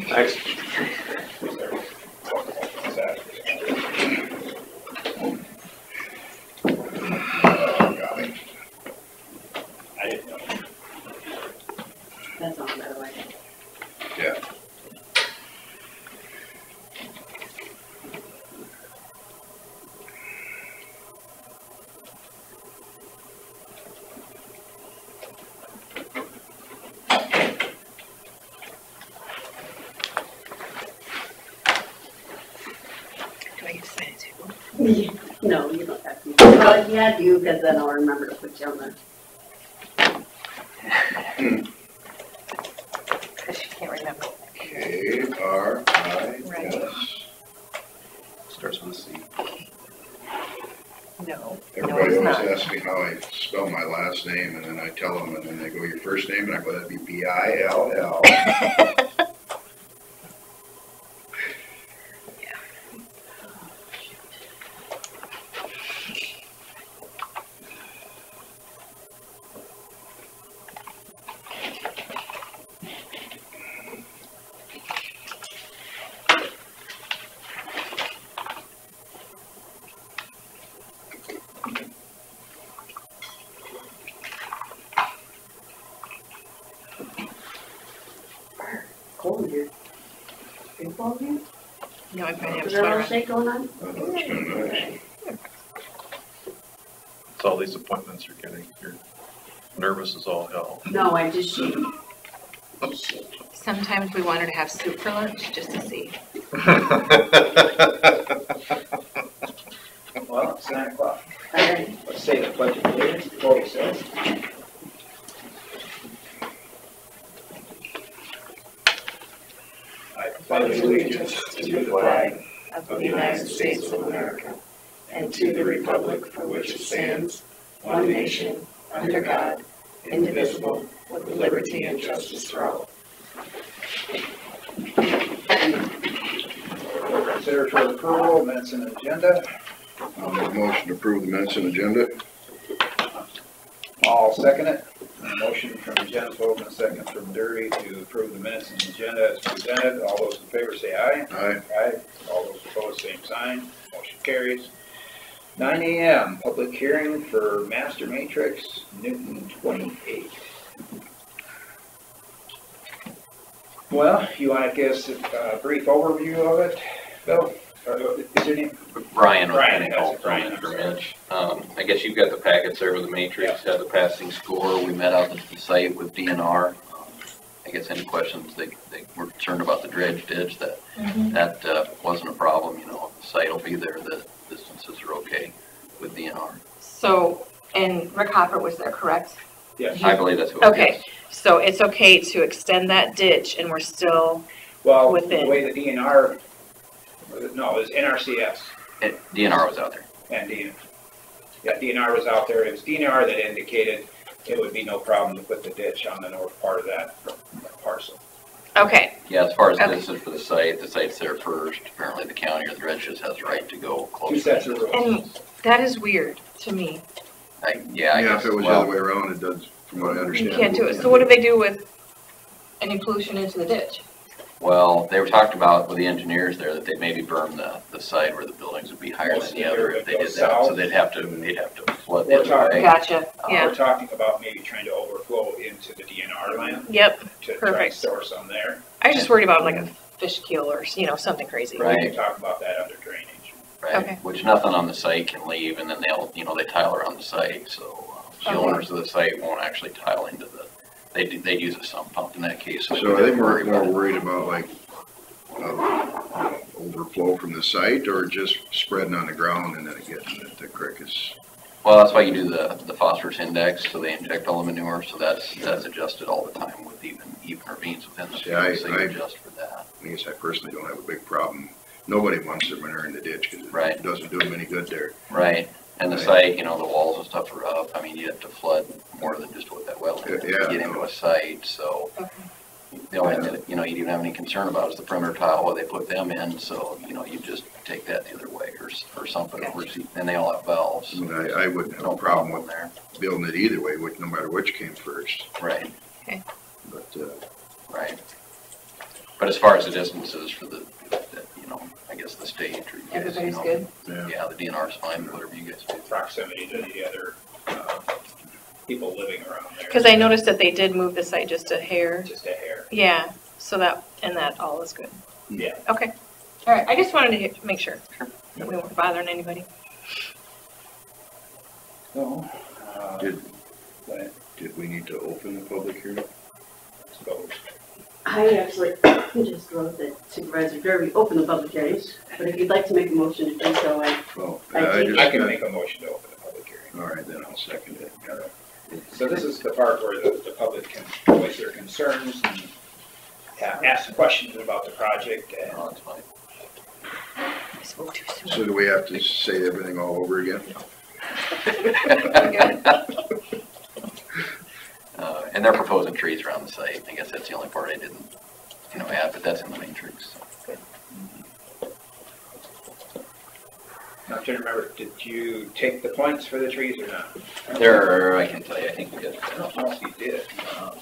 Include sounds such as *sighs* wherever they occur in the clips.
Next. Golly. I didn't know. That's on, by the way. Yeah. Do I get to sign it too? No, you don't have to. Yeah, because then I'll remember to put you on the, Because she can't remember. K R I Right. S. Starts with a C. No, no, Everybody it's always not. asks me how I spell my last name, and then I tell them, and then they go, your first name, and I go, that'd be B I L L. cold here. Big cold here? No, I'm gonna have Is a there a sweater little on. Shake going on? I know it's been nice. It's all these appointments you're getting. You're nervous as all hell. No, I just shake. Just shake. Sometimes we wanted to have soup for lunch, just to see. *laughs* Well, it's nine o'clock. All right. Let's say the pledge of allegiance before we say. I pledge allegiance to the flag Of of the United States of America and to the republic for which it stands, one nation, under God, indivisible, with liberty and justice for all. Consider for approval, minutes and agenda. I'll make a motion to approve the minutes and agenda. I'll second it. A Motion from Jensvold and a second from Derby to approve the minutes and agenda as presented. All those in favor say aye. Aye. Aye. All those opposed, same sign. Motion carries. Nine AM, public hearing for Master Matrix Newton twenty-eight. Well, you want to give us a brief overview of it, Bill? Or Is your name? Brian was Brian, getting that's it, from Brian, for I'm sorry. Mitch. Um, I guess you've got the packets there with the matrix, had the passing score. We met out at the site with DNR. Um, I guess any questions, they, they were concerned about the dredge ditch, that, that, uh, wasn't a problem, you know, the site will be there, the distances are okay with DNR. So, and Rick Hopper was there, correct? Yes. I believe that's what it Okay, is. So it's okay to extend that ditch and we're still, Well, the Within. way the DNR, no, it was NRCS. It- DNR was out there. And DNR, yeah, DNR was out there, it was DNR that indicated it would be no problem to put the ditch on the north part of that parcel. okay, Yeah, as far as Okay. is for the site, the site's there first. Apparently the county or the dredge just has the right to go closer. Sets of rules. and that is weird to me. I, yeah, I Yeah, guess, if it was the other well, way around, it does, from what I You understand. can't do it. So what do they do with any pollution into the ditch? well, they were talking about with the engineers there that they'd maybe burn the, the side where the buildings would be higher Most than the other if they did that. So they'd have to, they'd have to flood We're the other way. Gotcha, uh, yeah, We're talking about maybe trying to overflow into the DNR land yep. to try and Perfect. store some there. I was just worried about like a fish kill or, you know, something crazy. We Right. can talk about that under drainage. Okay. Right, which nothing on the site can leave and then they'll, you know, they tile around the site, so the Okay. owners of the site won't actually tile into the, they, do- they'd use a sump pump in that case. So wouldn't are they have more, worried about like, uh, overflow from the site, or just spreading on the ground and then it gets, the creek is, Well, that's why you do the, the phosphorus index, so they inject all the manure, so that's, that's adjusted all the time with even, even ravines within the See, I- field, so you I- adjust for that. I guess I personally don't have a big problem. Nobody wants their manure in the ditch, because Right. it doesn't do them any good there. Right, and the site, you know, the walls and stuff are up, I mean, you have to flood more than just with that well Yeah, to yeah, get into a site, so. The only thing that, you know, you didn't have any concern about is the perimeter tile, where they put them in, so, you know, you just take that the other way or, s- or something over, and they all have valves. I mean, I, I wouldn't have No a problem problem with there, building it either way, which, no matter which came first, right, Okay. but, uh, right. But as far as the distances for the, the, you know, I guess the stage or you guys, you Everybody's know. good? Yeah. Yeah, the DNR's fine, whatever you guys do. Proximity to the other, uh, people living around there. Cause I noticed that they did move the site just a hair. Just a hair. Yeah, so that, and that all is good. Yeah. Okay. All right, I just wanted to hit- make sure that we weren't bothering anybody. So, uh, Did, go did we need to open the public hearing? Suppose. I actually *coughs* just wrote that Supervisor Derby opened the public hearings, but if you'd like to make a motion to do so, I, Oh, I I just, I can make a motion to open the public hearing. all right, then I'll second it. So this is the part where the, the public can voice their concerns and ha- ask questions about the project and Oh, that's fine. I spoke too soon. So do we have to say everything all over again? *laughs* *laughs* And they're proposing trees around the site. I guess that's the only part I didn't, you know, add, but that's in the matrix. Now, to remember, did you take the points for the trees or not? There, I can tell you, I think we did. I don't know if you did. Um,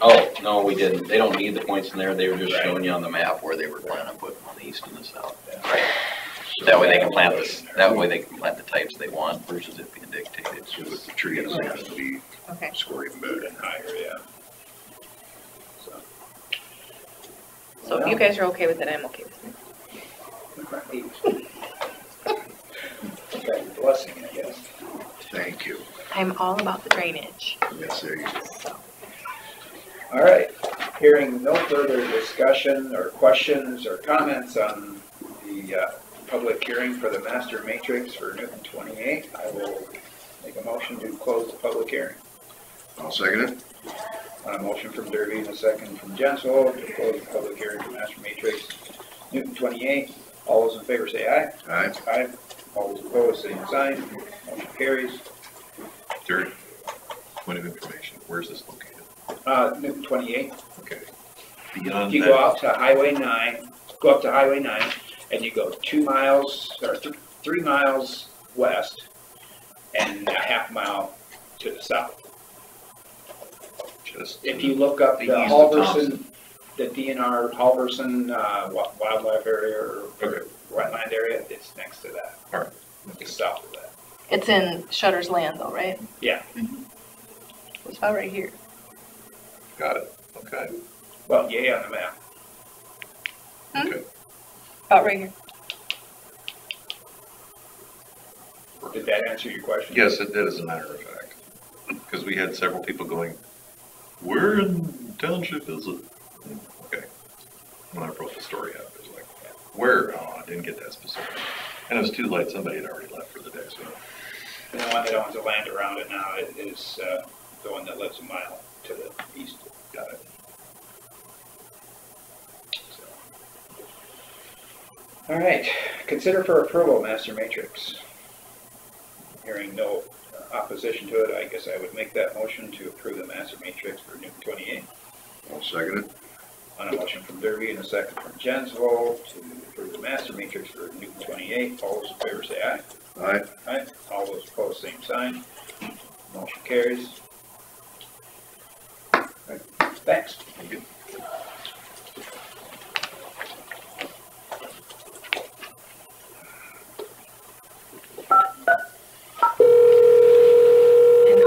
Oh, no, we didn't. They don't need the points in there. They were just Right. showing you on the map where they were planning on putting them on the east and the south. Yeah. Right. That way they can plant this, that way they can plant the types they want versus it being dictated. So with the trees, it has to be Okay. scored even Better better. than higher, yeah. So. So if you guys are okay with it, I'm okay with it. Okay, blessing, I guess. Thank you. I'm all about the drainage, Yes, there you go. so. All right, hearing no further discussion or questions or comments on the, uh, public hearing for the master matrix for Newton twenty-eight, I will make a motion to close the public hearing. I'll second it. On a motion from Derby and a second from Jensel to close the public hearing for master matrix Newton twenty-eight. All those in favor say aye. Aye. Aye. All those opposed, same sign. Motion carries. Third, point of information, where's this located? Uh, Newton twenty-eight, Okay. Beyond you go that, out to Highway nine, go up to Highway nine, and you go two miles, or th- three miles west, and a half mile to the south. just. If you look up The the Halverson, the DNR Halverson, uh, wildlife area or Okay. wetland area, it's next to that. Alright. It's south of that. It's in Shutter's Land though, right? Yeah. It's about right here. Got it, okay. Well, yeah, on the map. About right here. Did that answer your question? Yes, it did, as a matter of fact. Because we had several people going, where in township is it? Okay. When I wrote the story up, it was like, where? Oh, I didn't get that specific. And it was too late, somebody had already left for the day, so. And the one that owns the land around it now is, uh, the one that lives a mile to the east. Got it. All right, consider for approval master matrix. Hearing no opposition to it, I guess I would make that motion to approve the master matrix for Newton twenty-eight. I'll second it. On a motion from Derby and a second from Jensvold to approve the master matrix for Newton twenty-eight. All those in favor say aye. Aye. Aye. All those opposed, same sign. Motion carries. All right, Thanks. Thank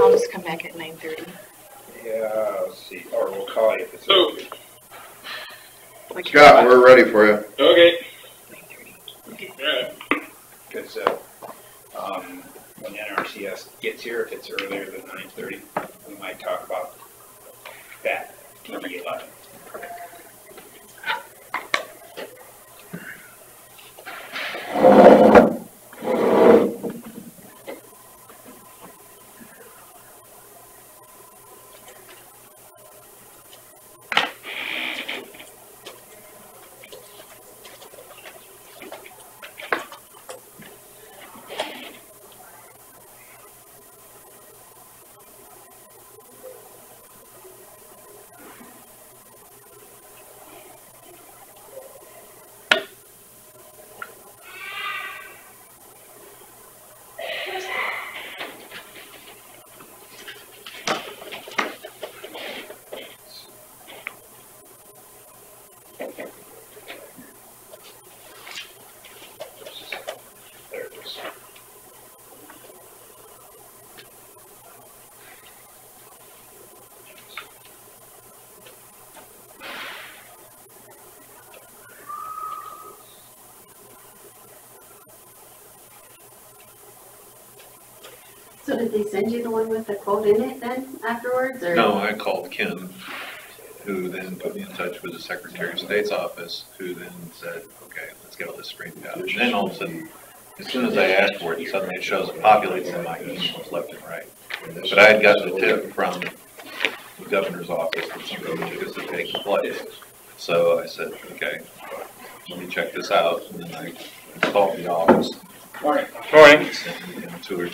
I'll just come back at nine thirty. Yeah, let's see, or we'll call you if it's okay. Scott, we're ready for you. Okay, Nine thirty. alright. Because, uh, um, when NRCS gets here, if it's earlier than nine thirty, we might talk about that DD eleven. So did they send you the one with the quote in it then afterwards, or? No, I called Kim, who then put me in touch with the Secretary of State's office, who then said, okay, let's get all this straightened out. And then all of a sudden, as soon as I asked for it, suddenly it shows, it populates in my emails left and right. But I had gotten a tip from the governor's office that something was taking place. So I said, okay, let me check this out, and then I called the office. Morning. Morning. Sent me into her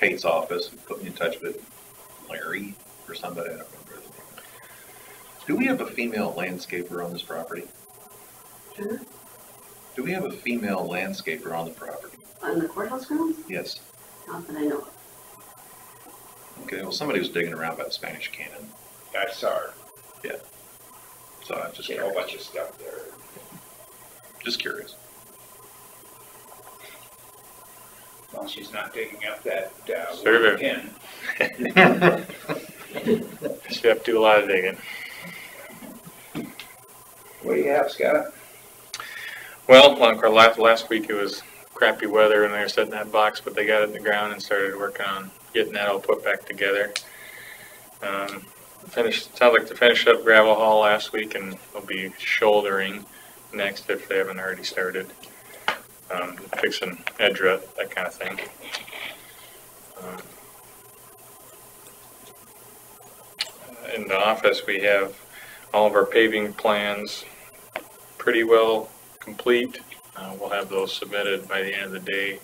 Kate's office, and put me in touch with Larry or somebody, I don't remember his name. Do we have a female landscaper on this property? Huh? Do we have a female landscaper on the property? On the courthouse grounds? Yes. Not that I know of. Okay, well, somebody was digging around by the Spanish Cannon, I saw her. Yeah. So I just She had a whole bunch of stuff there. Just curious. Well, she's not digging up that, uh, Survey. pin. *laughs* You have to do a lot of digging. What do you have, Scott? Well, like our last, last week, it was crappy weather and they were setting that box, but they got it in the ground and started working on getting that all put back together. Um, finished, sounds like they finished up gravel haul last week and they'll be shouldering next if they haven't already started. Um, fixing edge that kind of thing. Um, In the office, we have all of our paving plans pretty well complete. Uh, we'll have those submitted by the end of the day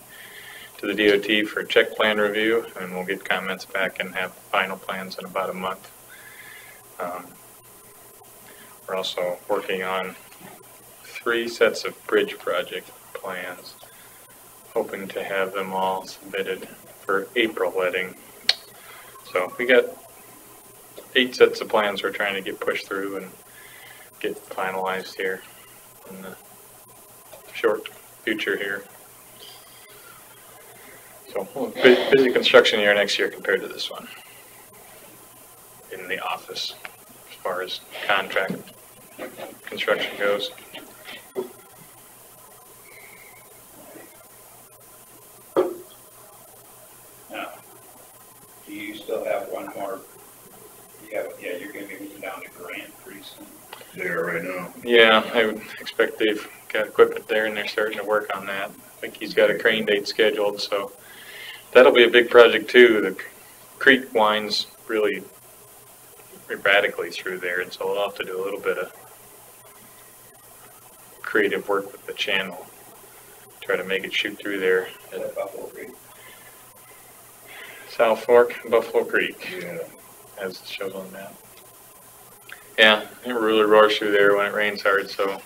to the DOT for check plan review, and we'll get comments back and have final plans in about a month. Um, We're also working on three sets of bridge project plans, hoping to have them all submitted for April letting. So we got eight sets of plans we're trying to get pushed through and get finalized here in the short future here. So, well, busy construction year next year compared to this one. In the office, as far as contract construction goes. You still have one more? You have, yeah, you're gonna be moving down to Grant pretty soon. There right now. Yeah, I would expect they've got equipment there and they're starting to work on that. I think he's got a crane date scheduled, so that'll be a big project too. The creek winds really erratically through there, and so we'll have to do a little bit of creative work with the channel. Try to make it shoot through there At at Buffalo Creek. South Fork, Buffalo Creek. Uh, yeah. as it shows on the map. Yeah, it really roars through there when it rains hard, so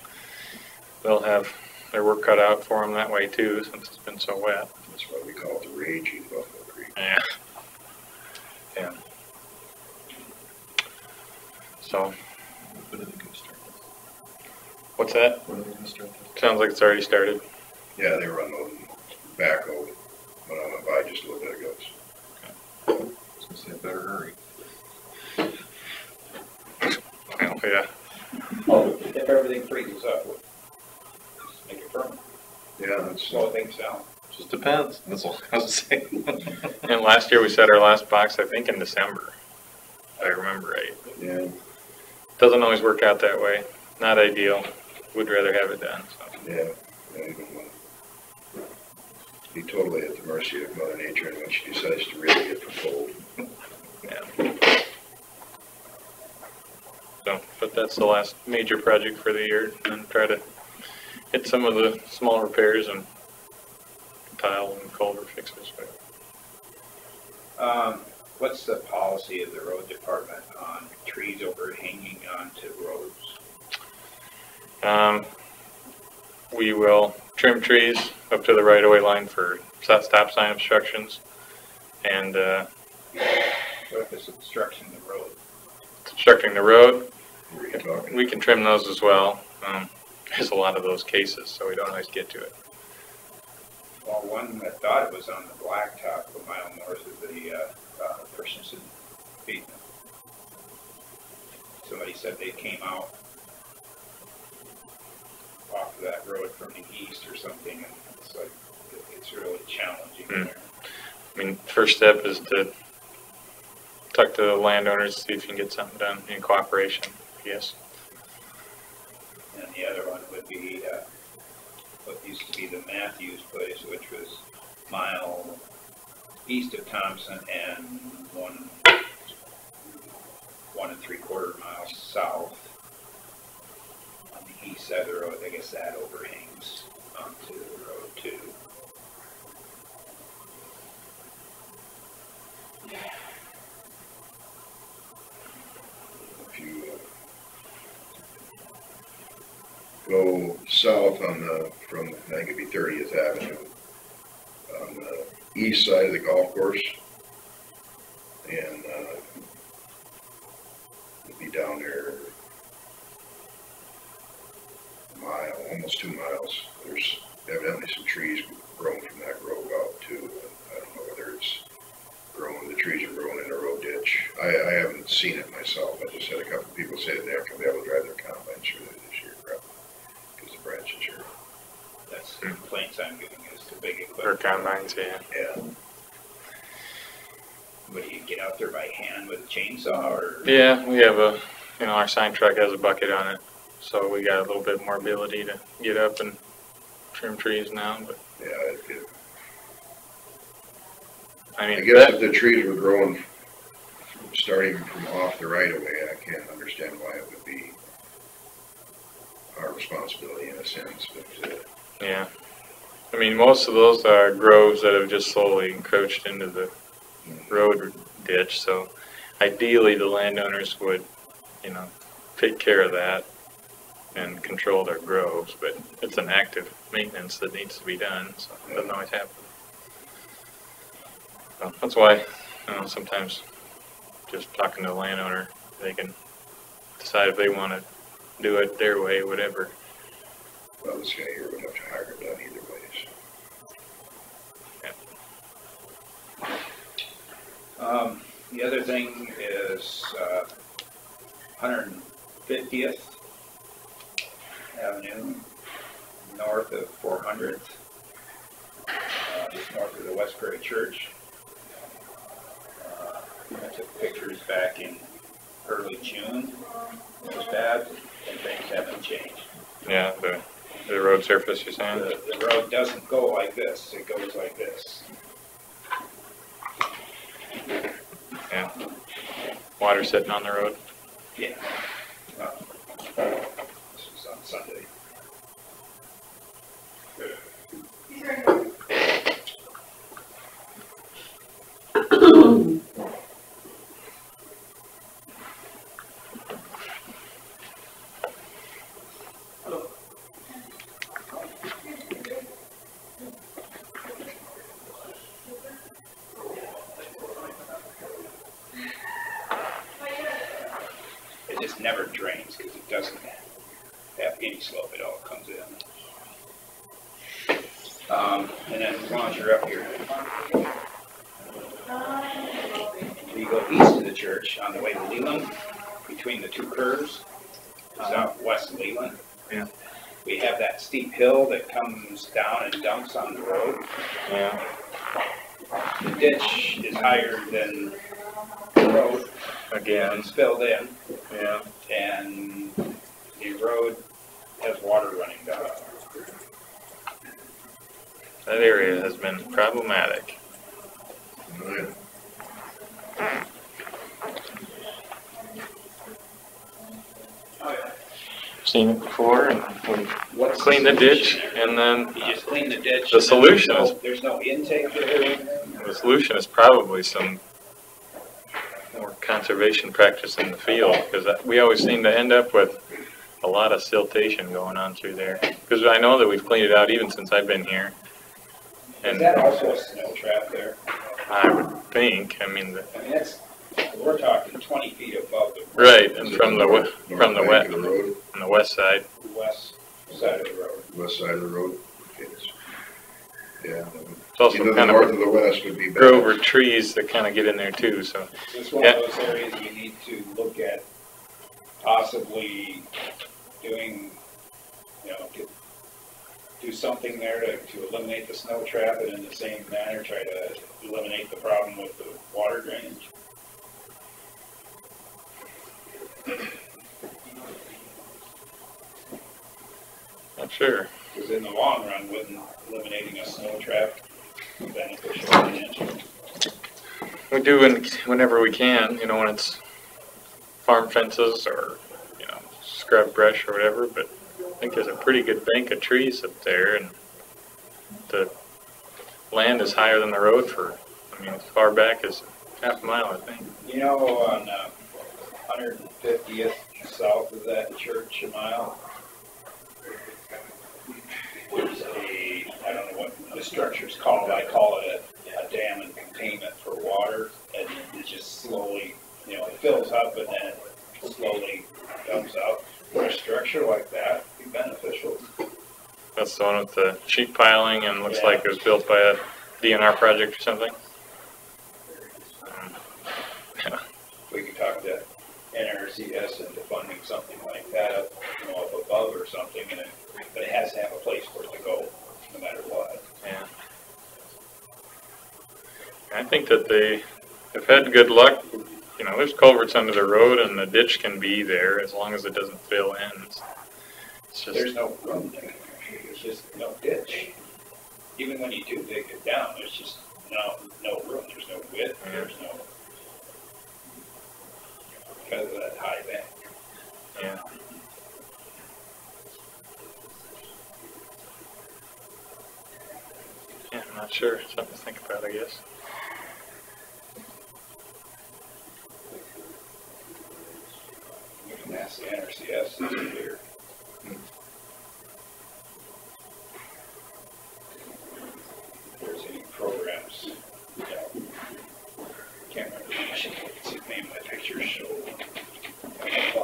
they'll have their work cut out for them that way too, since it's been so wet. That's why we call it the raging Buffalo Creek. Yeah. Yeah. So, When are they gonna start this? what's that? When are they gonna start? Sounds like it's already started. Yeah, they were unloading backhoe when I went by just a little bit ago. I was gonna say, better hurry. Well, yeah, Oh, if everything freezes up, we'll just make it permanent, Yeah, that's, slow things down. Just depends, that's all I was saying. *laughs* and last year we set our last box, I think in December, if I remember right. yeah, Doesn't always work out that way, not ideal, would rather have it done, so. yeah. yeah, you don't want- Be totally at the mercy of Mother Nature and when she decides to really get for cold. Yeah. So, but that's the last major project for the year, and then try to hit some of the small repairs and tile and culvert fixes. Um, what's the policy of the road department on trees overhanging onto roads? Um, we will trim trees up to the right of way line for stop stop sign obstructions. And, uh, What if it's obstructing the road? obstructing the road, we can trim those as well. Um, there's a lot of those cases, so we don't always get to it. Well, one that thought it was on the blacktop a mile north of the, uh, uh, Christensen feed. Somebody said they came out off of that road from the east or something, and it's like, it's really challenging Hmm. there. I mean, first step is to talk to the landowners, see if you can get something done in cooperation, yes. And the other one would be, uh, what used to be the Matthews place, which was mile east of Thompson and one, one and three quarter miles south east side of the road. I guess that overhangs onto the road too. If you uh, go south on the, from, I think it'd be Thirtieth Avenue, on the east side of the golf course, and, uh, it'd be down there a mile, almost two miles. There's evidently some trees growing from that road out too. I don't know whether it's growing, the trees are growing in a road ditch. I, I haven't seen it myself. I just had a couple of people say that they're gonna be able to drive their combines through there this year, probably, because the branches are, That's the complaints I'm getting is the big Or equipment. combines, yeah. yeah. But you get out there by hand with a chainsaw or? Yeah, we have a, you know, our sign truck has a bucket on it, so we got a little bit more ability to get up and trim trees now, but, Yeah, I I mean, guess that, if the trees were growing, starting from off the right of way, I can't understand why it would be our responsibility in a sense, but, uh, yeah. I mean, most of those are groves that have just slowly encroached into the road ditch, so ideally the landowners would, you know, take care of that and control their groves, but it's an active maintenance that needs to be done, so it doesn't always happen. So that's why, you know, sometimes just talking to the landowner, they can decide if they wanna do it their way, whatever. well, this guy here would have to hire it done either way, so. Um, the other thing is, uh, Hundred and Fiftieth Avenue, north of Four Hundredth. Uh, just north of the Westbury Church. Uh, I took pictures back in early June, it was bad, and things haven't changed. Yeah, the, the road surface, you're saying? The, the road doesn't go like this, it goes like this. Yeah. Water sitting on the road. Yeah. Uh, Was on *clears throat* Sunday. It just never drains because it doesn't have any slope at all, it comes in. Um, and then as long as you're up here. You go east of the church on the way to Leland, between the two curves, uh-huh. southwest Leland. Yeah. We have that steep hill that comes down and dumps on the road. Yeah. The ditch is higher than the road, Again, it's filled in. yeah. and the road has water running down. That area has been problematic. Oh, Seen it before and we What's cleaned the ditch solution and then You just clean the ditch. The and solution there's is- There's no intake there or anything? the solution is probably some more conservation practice in the field because we always seem to end up with a lot of siltation going on through there. Because I know that we've cleaned it out even since I've been here. Is And that also a snow trap there? I would think, I mean, the- I mean, that's, we're talking twenty feet above the. right, and from the, we- from the North bank of the road. on the west side, West side of the road. west side of the road. It's- Yeah. It's also Either the kind north of or the west would be grow better. over trees that kind of get in there too, so. Is this one Yeah. of those areas we need to look at possibly doing, you know, get, do something there to, to eliminate the snow trap and in the same manner try to eliminate the problem with the water drainage? Not sure. Because in the long run, wouldn't eliminating a snow trap be beneficial financially? We do when, whenever we can, you know, when it's farm fences or, you know, scrub brush or whatever, but I think there's a pretty good bank of trees up there and the land is higher than the road for, I mean, as far back as half a mile, I think. You know, on, uh, hundred and fiftieth south of that church a mile, there's a, I don't know what the structure's called, I call it a, a dam and containment for water, and it just slowly, you know, it fills up and then it slowly dumps out. Would a structure like that be beneficial? That's the one with the sheet piling and looks like it was built by a DNR project or something. Um, Yeah, We can talk to NRCS into funding something like that, up, you know, up above or something, and it, but it has to have a place for it to go, no matter what. yeah. I think that they have had good luck, you know, there's culverts under the road and the ditch can be there as long as it doesn't fill in. It's- It's There's no room there, there's just no ditch. Even when you do dig it down, there's just no, no room, there's no width, there's no. Because of that high bank. yeah. Yeah, I'm not sure, something to think about, I guess. We can ask the NRCS here. Hmm. There's any programs, know, can't remember the name of the picture show. Thank you.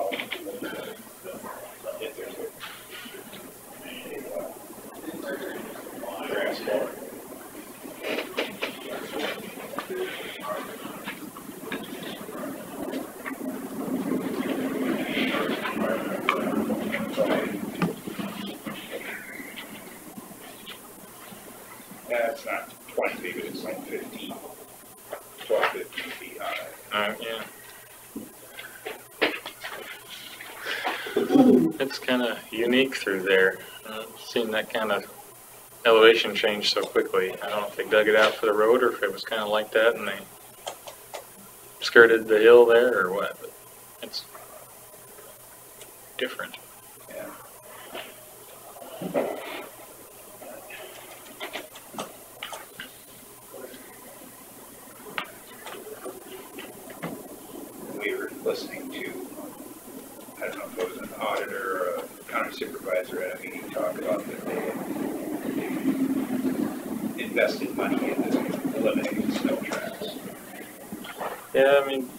It's kind of unique through there. Uh, Seen that kind of elevation change so quickly. I don't know if they dug it out for the road or if it was kind of like that and they skirted the hill there or what, but it's different. Yeah. We were listening to, I don't know if it was an auditor or a county supervisor at a meeting talk about that they they invested money into eliminating snow traps. Yeah, I mean,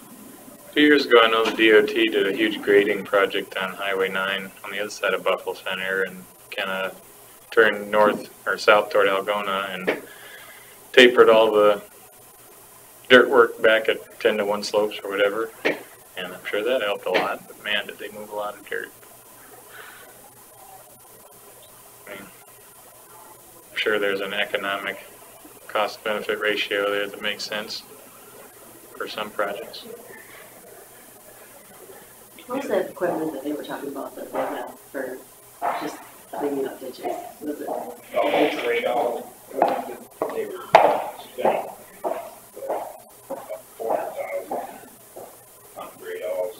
a few years ago, I know the DOT did a huge grading project on Highway 9 on the other side of Buffalo Center and kind of turned north or south toward Algona and tapered all the dirt work back at 10 to 1 slopes or whatever. And I'm sure that helped a lot, but man, did they move a lot of dirt. I mean, I'm sure there's an economic cost benefit ratio there that makes sense for some projects. What was that equipment that they were talking about that they have for just cleaning up ditches? Was it, The whole trade-off, they were spending four hundred thousand on trade-offs,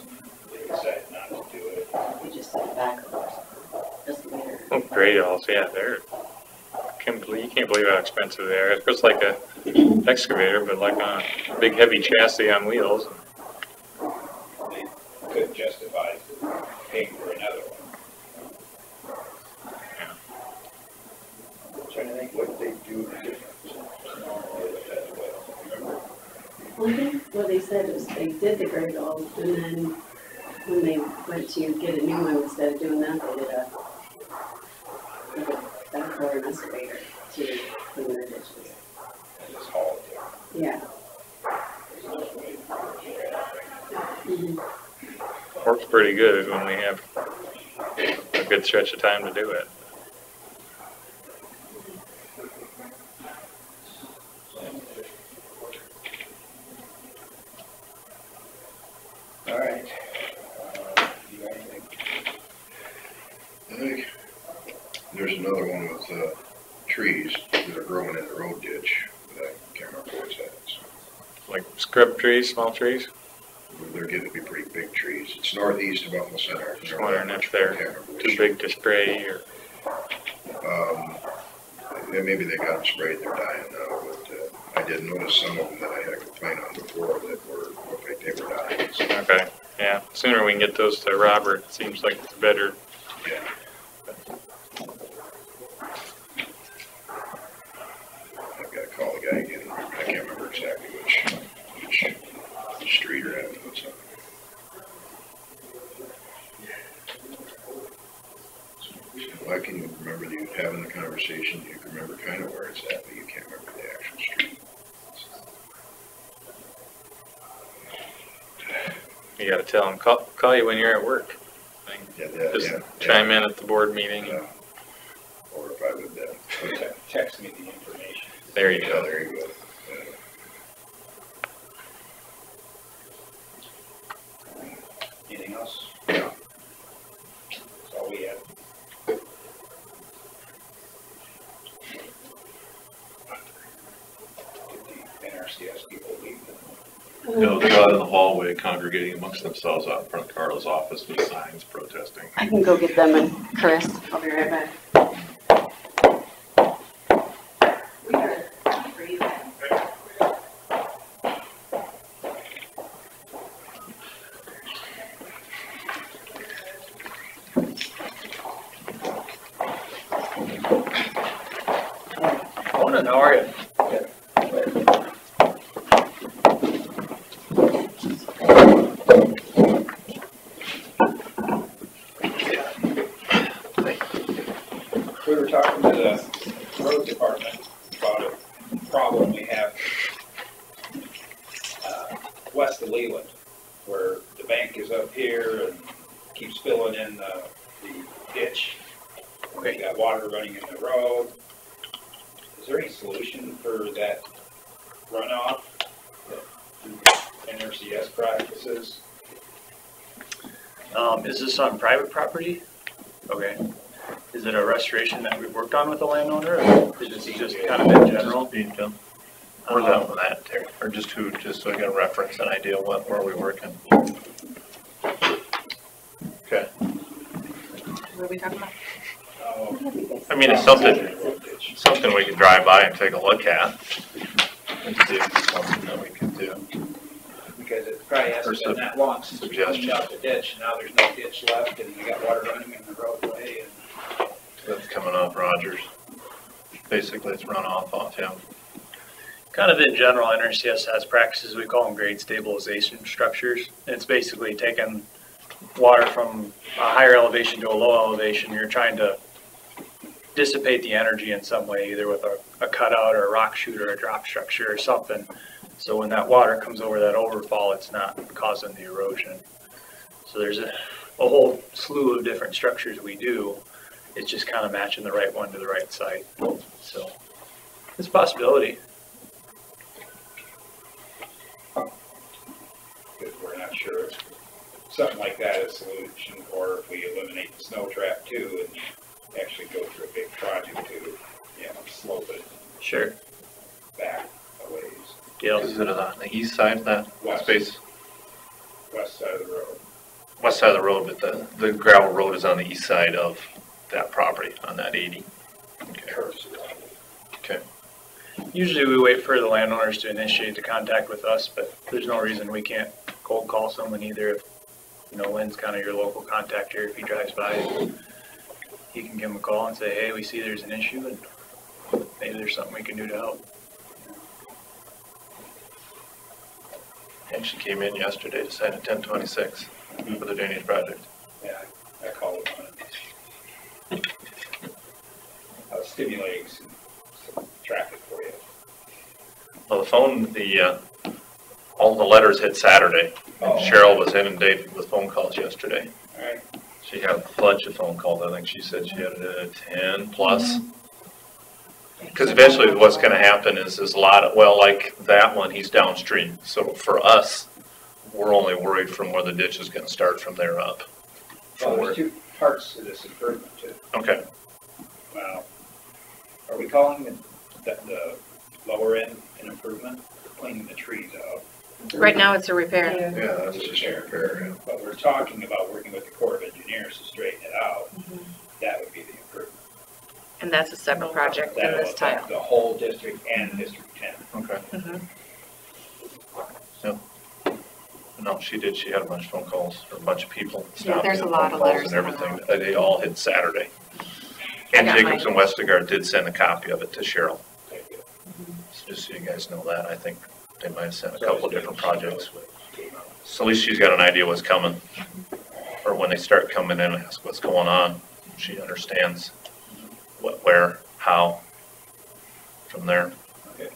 they decided not to do it. they just sent it back or something? Later. Oh, Gradalls, yeah, they're, can't believe, you can't believe how expensive they are. It's just like a excavator, but like a big heavy chassis on wheels. They couldn't justify paying for another one. Trying to think what they do different. Remember? Well, I think what they said was they did the great old, and then when they went to get a new one, instead of doing that, they did a or an excavator to clean their ditches. Just haul it there. Yeah. Mhm. Works pretty good when we have a good stretch of time to do it. All right. Uh, You got anything? I think there's another one with, uh, trees that are growing in the road ditch, but I can't remember what it's at. It's- Like scrub trees, small trees. They're getting to be pretty big trees. It's northeast of Buffalo Center. Just wondering if they're Can't remember which. Too big to spray or, Um, yeah, maybe they got them sprayed, they're dying now, but, uh, I did notice some of them that I had a complaint on before that were, like they were dying. So, okay, yeah. Sooner we can get those to Robert, it seems like it's better. yeah. I've got to call the guy again. I can't remember exactly which, which, which street or avenue it's on. So I can remember you having the conversation, you can remember kind of where it's at, but you can't remember the actual street. You gotta tell them, call, call you when you're at work. Yeah, that, Just yeah. chime in at the board meeting. yeah. Or if I would, uh, Te- Text me the information. There you yeah, go. there you go. Uh, Anything else? Yeah. That's all we have. Did the NRCS people leave? No, they're out in the hallway congregating amongst themselves out in front of Carla's office with signs protesting. Can go get them and Chris, I'll be right back. We are free. Conan, how are you? We were talking to the road department about a problem we have uh, west of Leland, where the bank is up here and keeps filling in the the ditch. We got water running in the road. Is there any solution for that runoff? that NRCS practices? Um, is this on private property? Okay. Is it a restoration that we've worked on with the landowner, or is this just kind of in general? Being done. Where's that one at, Terry? Or just who, just so I can reference an idea what, where we working? Okay, What are we talking about? Oh, I mean, it's something, something we can drive by and take a look at. And see if it's something that we can do. Because it probably hasn't Or been that long since we cleaned suggestion. out the ditch, now there's no ditch left, and you got water running in the roadway, and That's coming off Rogers. Basically, it's runoff off him. Kind of in general, NRCS has practices, we call them grade stabilization structures. And It's basically taking water from a higher elevation to a low elevation. You're trying to dissipate the energy in some way, either with a, a cutout or a rock chute or a drop structure or something. So when that water comes over that overfall, it's not causing the erosion. So there's a, a whole slew of different structures we do. It's just kind of matching the right one to the right site. So it's a possibility. because we're not sure if something like that is a solution, or if we eliminate the snow trap too, and actually go through a big project to, you know, slope it Sure. back a ways, Yeah. Is it on the east side of that West. space? west side of the road. West side of the road, but the, the gravel road is on the east side of that property, on that eighty. Okay. Curves. Okay. Usually we wait for the landowners to initiate the contact with us, but there's no reason we can't cold call someone either. If, you know, Lynn's kind of your local contact here. If he drives by, he can give him a call and say, hey, we see there's an issue and maybe there's something we can do to help. And she came in yesterday to sign a ten twenty-six for the Danish project. Yeah, I called it on it. I was stimulating some, some traffic for you. Well, the phone, the, uh, all the letters hit Saturday. Oh. Cheryl was inundated with phone calls yesterday. All right, She had a bunch of phone calls. I think she said she had uh, ten plus. Because eventually what's gonna happen is, is a lot of, well, like that one, he's downstream. So for us, we're only worried from where the ditch is gonna start from there up. well, there's two parts to this improvement too. okay, Wow. Are we calling the, the, the lower end an improvement, cleaning the trees out? Right now, it's a repair. Yeah, that's just a repair. But we're talking about working with the Corps of Engineers to straighten it out. Mm-hmm. That would be the improvement. And that's a separate project than That will this affect tile. The whole district and District Ten. okay. Mhm. No, she did. She had a bunch of phone calls, or a bunch of people. Yeah, stopped there's in, a lot phone of calls letters And going everything. Uh, They all hit Saturday. And got Jacobson Westergard did send a copy of it to Cheryl. Just so you guys know that, I think they might have sent a couple of different projects. So at least she's got an idea what's coming. Or when they start coming in and ask what's going on, she understands what, where, how, from there. Okay.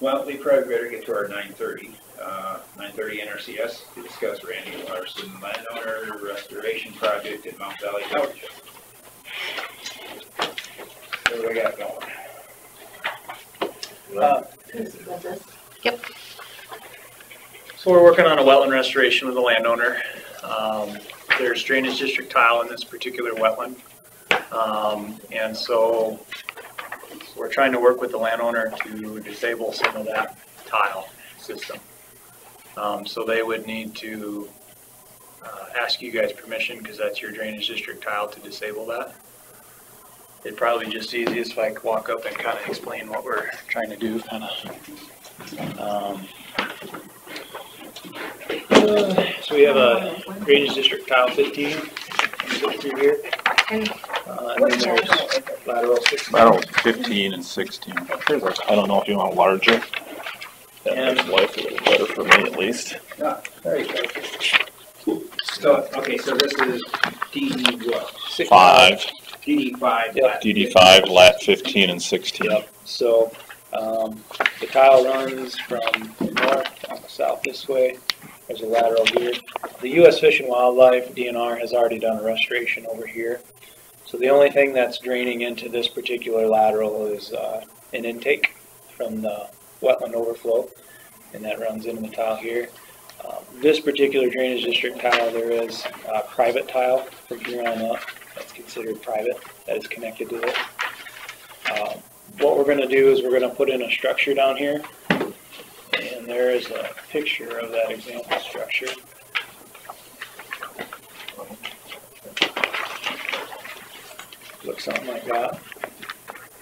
Well, we probably better get to our nine thirty, uh, nine thirty NRCS to discuss Randy Larson landowner restoration project at Mount Valley Township. What do we got going? Uh, That's this. So we're working on a wetland restoration with the landowner. Um, There's drainage district tile in this particular wetland. Um, And so we're trying to work with the landowner to disable some of that tile system. Um, So they would need to uh, ask you guys permission, because that's your drainage district tile, to disable that. It'd probably just easiest if I could walk up and kind of explain what we're trying to do, kind of. So we have a drainage district tile fifteen, go through here. Uh, and then there's lateral sixteen. Lateral fifteen and sixteen. There's a- I don't know if you want larger. That makes And- life a little better for me at least. Ah, there you go. So, okay, so this is DD what? Six- Five, DD five. Yep. DD five, lat fifteen and sixteen. Yep, so, um, the tile runs from north on the south this way. There's a lateral here. The US Fish and Wildlife, DNR, has already done a restoration over here. So the only thing that's draining into this particular lateral is, uh, an intake from the wetland overflow, and that runs into the tile here. Um, This particular drainage district tile, there is, uh, private tile from here on up, that's considered private, that is connected to it. Um, what we're gonna do is we're gonna put in a structure down here. And there is a picture of that example structure. Looks something like that.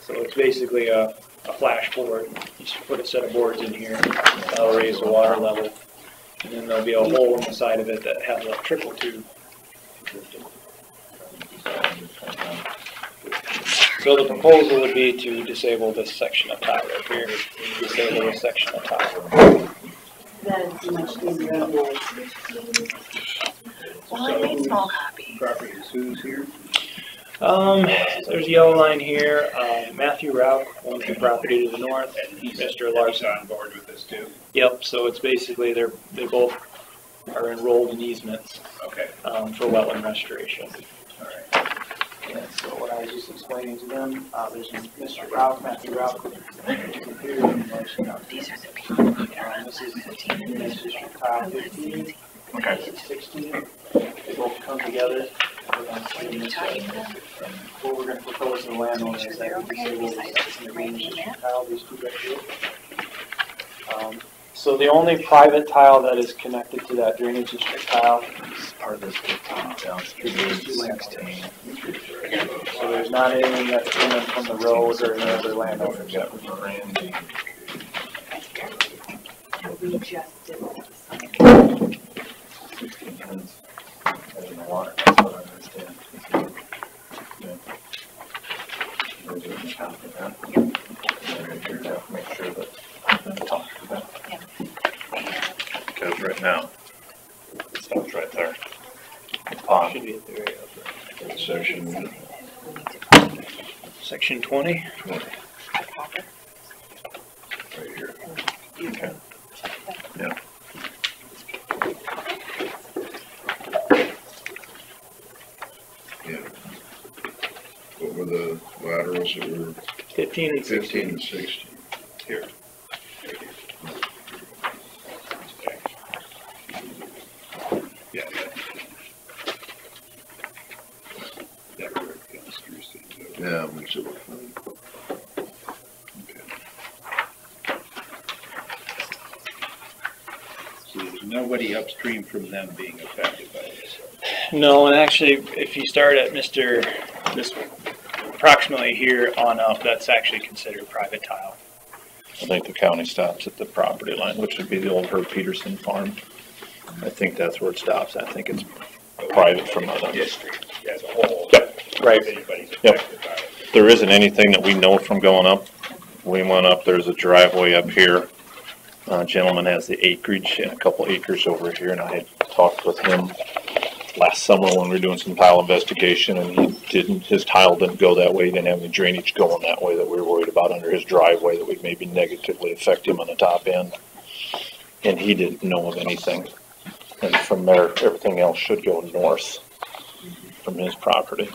So it's basically a, a flash board. You just put a set of boards in here, that'll raise the water level. And then there'll be a hole in the side of it that has a trickle tube. So the proposal would be to disable this section of tile right here, disable this section of tile. That is too much easier on the Well, I made small copy. Property is who's here? Um, there's a yellow line here, um, Matthew Rauch owns the property to the north, And he's, Mr. Larson Larson. on board with this too? Yep, so it's basically, they're, they both are enrolled in easements, Okay, um, for wetland restoration. all right. And so what I was just explaining to them, uh, there's Mr. Rauch, Matthew Rauch. These are the people that are on This is fifteen. Drainage District Tile fifteen, Okay. sixteen, they both come together. We're gonna What are you this talking about? What we're gonna propose to the landowner is that we okay disable besides this section the of drainage range district these two right here. Um, So the only private tile that is connected to that drainage district tile part of this fifteen downstream, sixteen. So there's not anything that's coming from the road or any other landowner. We've got Randy. We just did. Minutes. The water, that's what I understand. Yeah. We're doing the count of that. And then you're gonna Make sure that, talk to them. Because right now, it stops right there. Pond. Should be at the very upper. That section, Section twenty? Twenty. Right here. Okay. Yeah. Yeah. What were the laterals that were Fifteen and fifteen and sixteen? Here. Yeah. Yeah, correct, yeah, it's Tuesday, Yeah, we should. Okay. So there's nobody upstream from them being affected by this. No, and actually, if you start at Mr., this approximately here on up, that's actually considered private tile. I think the county stops at the property line, which would be the old Herb Peterson farm. I think that's where it stops. I think it's private from others. District as a whole. Yep. Right. If anybody's Yep. affected by it. There isn't anything that we know from going up. We went up, there's a driveway up here. Uh, gentleman has the acreage and a couple acres over here, and I had talked with him last summer when we were doing some tile investigation, and he didn't, his tile didn't go that way, he didn't have any drainage going that way that we were worried about under his driveway that would maybe negatively affect him on the top end. And he didn't know of anything. And from there, everything else should go north from his property.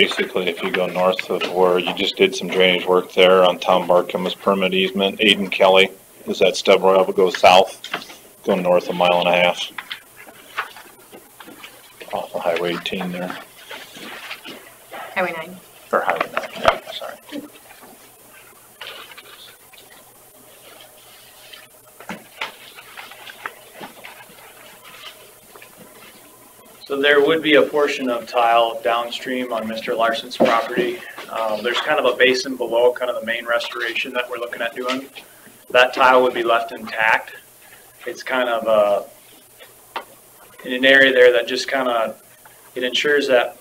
basically if you go north of where you just did some drainage work there on Tom Barkham's permit easement, Aiden Kelly is that stub royal, but go south, go north a mile and a half off of Highway 18 there, Highway nine. for Highway 9. So there would be a portion of tile downstream on Mr. Larson's property. Um, there's kind of a basin below, kind of the main restoration that we're looking at doing. That tile would be left intact. It's kind of, uh, in an area there that just kind of, it ensures that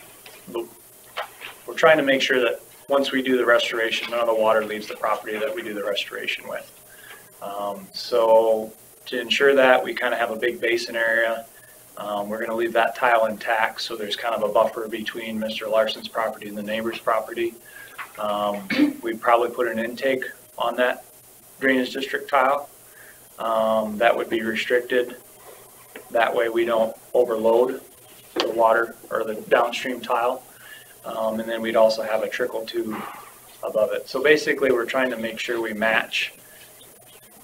we're trying to make sure that once we do the restoration, none of the water leaves the property that we do the restoration with. Um, so to ensure that, we kind of have a big basin area. Um, we're gonna leave that tile intact, so there's kind of a buffer between Mr. Larson's property and the neighbor's property. Um, we probably put an intake on that drainage district tile. Um, that would be restricted. That way we don't overload the water or the downstream tile. Um, and then we'd also have a trickle tube above it. So basically, we're trying to make sure we match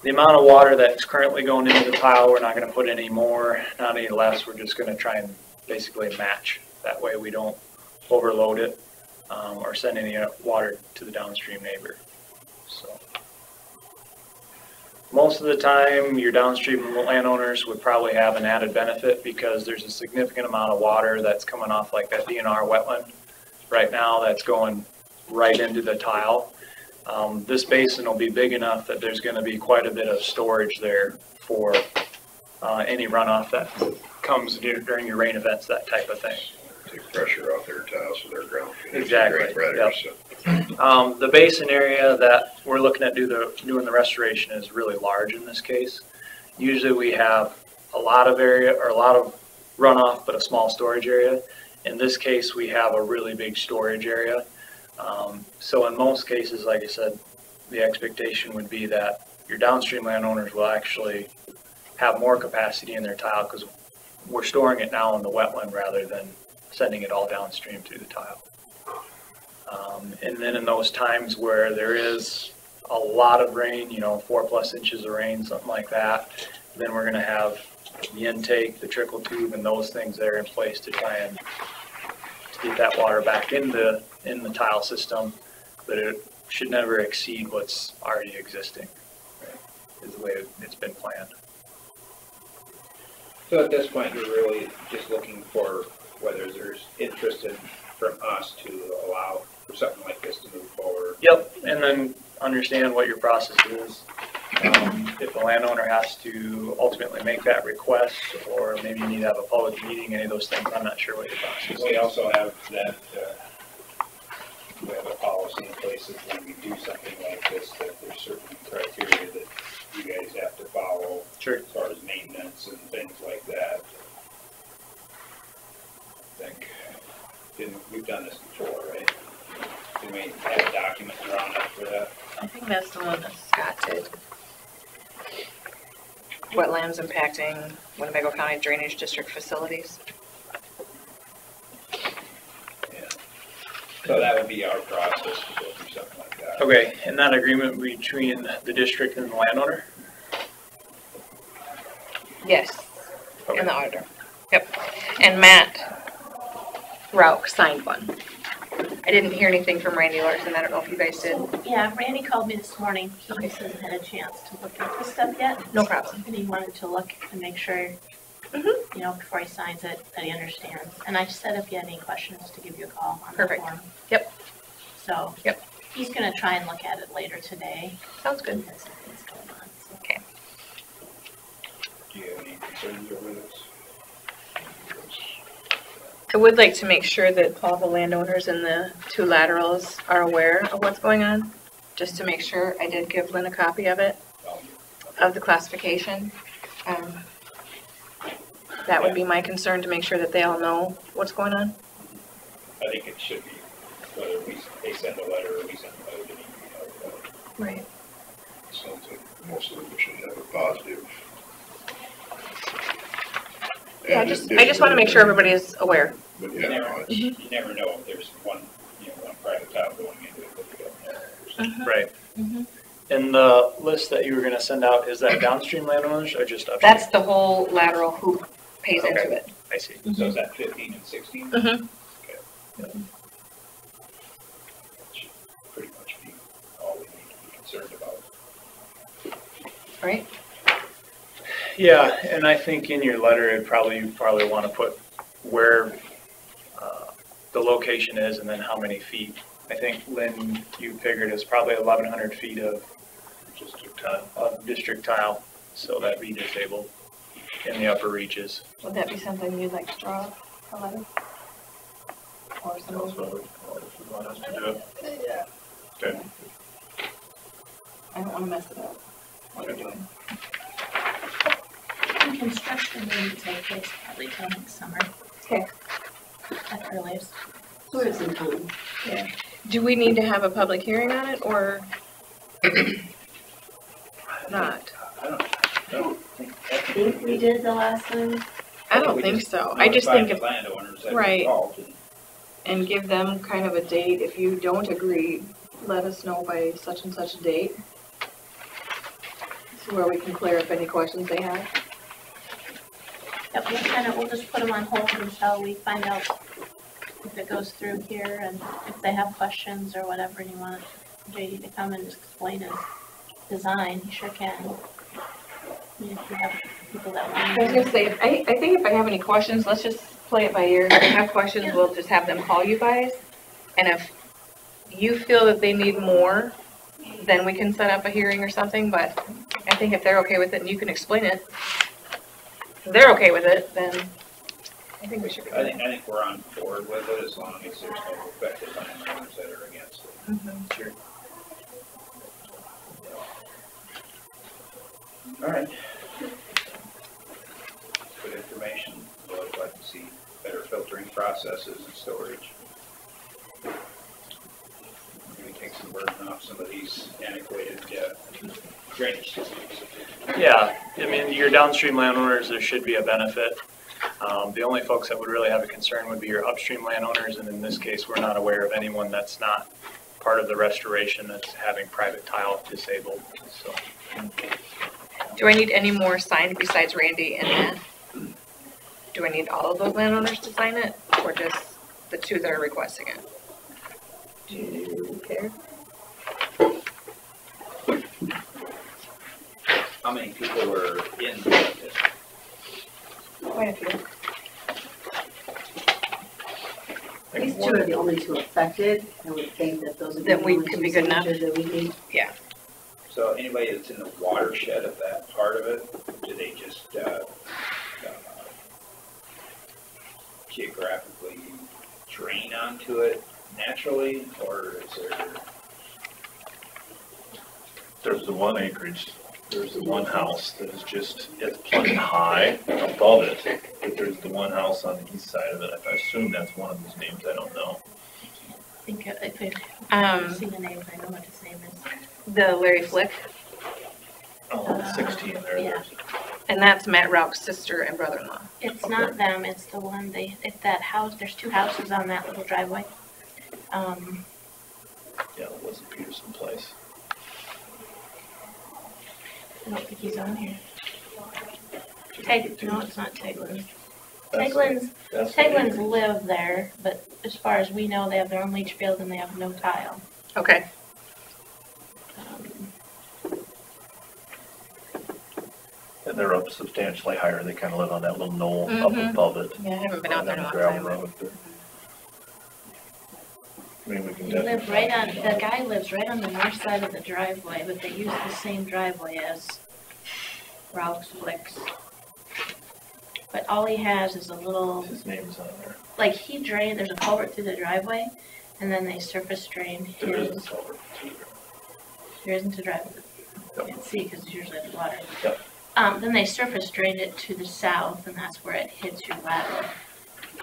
the amount of water that's currently going into the tile, we're not gonna put any more, not any less, we're just gonna try and basically match. That way we don't overload it, um, or send any uh, water to the downstream neighbor, so. Most of the time, your downstream landowners would probably have an added benefit because there's a significant amount of water that's coming off like that DNR wetland right now that's going right into the tile. Um, this basin will be big enough that there's gonna be quite a bit of storage there for, uh, any runoff that comes dur- during your rain events, that type of thing. Take pressure off their tiles so their ground. Exactly, yep. so. Um, the basin area that we're looking at do the, doing the restoration is really large in this case. Usually we have a lot of area, or a lot of runoff, but a small storage area. In this case, we have a really big storage area. Um, so in most cases, like I said, the expectation would be that your downstream landowners will actually have more capacity in their tile, because we're storing it now in the wetland rather than sending it all downstream through the tile. Um, and then in those times where there is a lot of rain, you know, four plus inches of rain, something like that, then we're gonna have the intake, the trickle tube, and those things there in place to try and to get that water back in the, in the tile system, but it should never exceed what's already existing, right, is the way it's been planned. So at this point, you're really just looking for whether there's interest in, from us to allow for something like this to move forward. Yep, and then understand what your process is. Um, if the landowner has to ultimately make that request, or maybe you need to have a public meeting, any of those things, I'm not sure what your process We also have that, uh, we have a policy in place that when we do something like this, that there's certain criteria that you guys have to follow. Sure. As far as maintenance and things like that. I think, didn't, we've done this before, right? Did we have documents drawn up for that? I think that's the one that Scott did. Wetlands impacting Winnebago County Drainage District facilities. So that would be our process to go through something like that. Okay, and that agreement between the district and the landowner? Yes, and the auditor. Yep. And Matt Rauch signed one. I didn't hear anything from Randy Larson. I don't know if you guys did. Yeah, Randy called me this morning. He Okay. just hasn't had a chance to look at the stuff yet. No problem. And he wanted to look and make sure, Mhm. you know, before he signs it, that he understands. And I said if you had any questions, to give you a call on the Perfect. form. Yep. So. Yep. He's gonna try and look at it later today. Sounds good. He has some things going on, so. Okay. Do you have any concerns over this? I would like to make sure that all the landowners in the two laterals are aware of what's going on, just to make sure. I did give Lynn a copy of it, of the classification. Um, That would be my concern, to make sure that they all know what's going on. I think it should be, whether we, they send a letter or we send a letter, to be notified. Right. Sounds like most of them should have a positive. Yeah, I just, I just want to make sure everybody is aware. But You yeah, no, never, it's, you never know if there's one, you know, one private tile going into it that we don't know. or something. Right. Mhm. And the list that you were gonna send out, is that downstream landowners or just upstream? That's the whole lateral who pays into Okay. it. I see. So is that fifteen and sixteen? Mhm. Should Pretty much be all we need to be concerned about. Right? Yeah, and I think in your letter, it'd probably, you probably want to put where uh, the location is and then how many feet. I think, Lynn, you figured it's probably eleven hundred feet of district tile, of district tile, so that'd be disabled in the upper reaches. Would that be something you'd like to draw up a letter? Or That's something? what we what we want us to do. Okay. I don't want to mess it up, what you're doing. And construction wouldn't take place probably till next summer. Okay. At the earliest. So we have some time. Do we need to have a public hearing on it, or not? I don't, I don't think. I think we did the last one. I don't think so. I just think notified if, Landowners that Right. we called and and give them kind of a date, if you don't agree, let us know by such and such a date. So where we can clear up any questions they have. Yep, we'll kind of, we'll just put them on hold until we find out if it goes through here and if they have questions or whatever and you want JD to come and explain his design, he sure can. I mean, If you have people that I was want. gonna say, I, I think if I have any questions, let's just play it by ear. If I have questions, we'll just have them call you guys. And if you feel that they need more, then we can set up a hearing or something, but I think if they're okay with it and you can explain it, if they're okay with it, then I think we should be I good. think, I think we're on board with it as long as there's no affected landowners that are against it. Mhm. Sure. All right. Good information. I'd like to see better filtering processes and storage. Maybe take some burden off some of these antiquated uh, drainage systems. Yeah, I mean, your downstream landowners, there should be a benefit. Um, the only folks that would really have a concern would be your upstream landowners, and in this case, we're not aware of anyone that's not part of the restoration that's having private tile disabled, so. Do I need any more signed besides Randy and Matt? Do I need all of those landowners to sign it, or just the two that are requesting it? Do you care? How many people were in this? Quite a few. These two are the only two affected. I would think that those would be the That we only could two be good enough. signatures that we need. So anybody that's in the watershed of that part of it, do they just, uh, uh, geographically drain onto it naturally, or is there? There's the one acreage, there's the one house that is just, it's plenty *coughs* high above it, but there's the one house on the east side of it. I assume that's one of those names, I don't know. I think if I Um, see the name, I know what his name is. the Larry Flick, Oh, sixteen there, Yeah. there's, and that's Matt Rauch's sister and brother-in-law. It's not them, it's the one they, it's that house, there's two houses on that little driveway. Um, yeah, it wasn't Peterson Place. I don't think he's on here. Teg, no, it's not Teglin's. That's the- Teglin's, that's the Teglin's acreage. live there, but as far as we know, they have their own leach field and they have no tile. Okay, Um, And they're up substantially higher, they kind of live on that little knoll up Mhm. above it. yeah, I haven't been out there in a on long gravel time. road, but- I mean, we can definitely. live right on, the guy lives right on the north side of the driveway, but they use the same driveway as Ralph's Flicks. But all he has is a little, His name's on there. like he drained, there's a culvert through the driveway, and then they surface drain There is his, a culvert there isn't a driveway. You can't see because it's usually the water. Yep. Um, then they surface drained it to the south, and that's where it hits your lateral.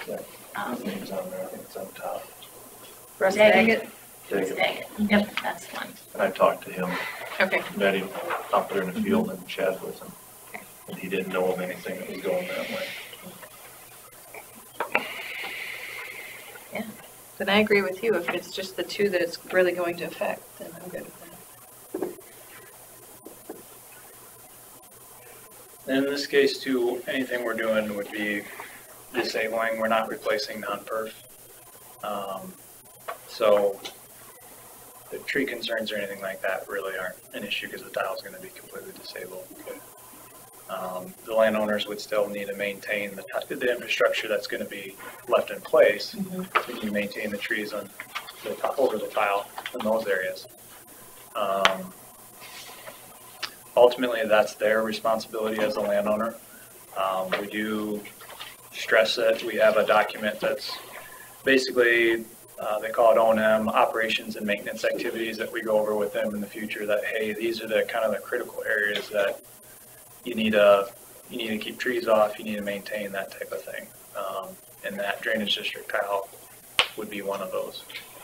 Yep. Um, His name's on there, I think it's on top. Russ Daggett. Daggett, it's Daggett. Yep, that's the one. And I talked to him, okay, met him out there in the field and chatted with him. And he didn't know of anything that was going that way. then I agree with you, if it's just the two that it's really going to affect, then I'm good with that. In this case too, anything we're doing would be disabling, we're not replacing non-perf. Um, So the tree concerns or anything like that really aren't an issue because the tile is gonna be completely disabled. Um, The landowners would still need to maintain the, the infrastructure that's gonna be left in place. We can maintain the trees on the, ti- over the tile in those areas. Um, ultimately, that's their responsibility as a landowner. Um, we do stress it, we have a document that's basically, uh, they call it O and M, operations and maintenance activities that we go over with them in the future, that, hey, these are the kind of the critical areas that you need to, you need to keep trees off, you need to maintain that type of thing. Um, and that drainage district tile would be one of those.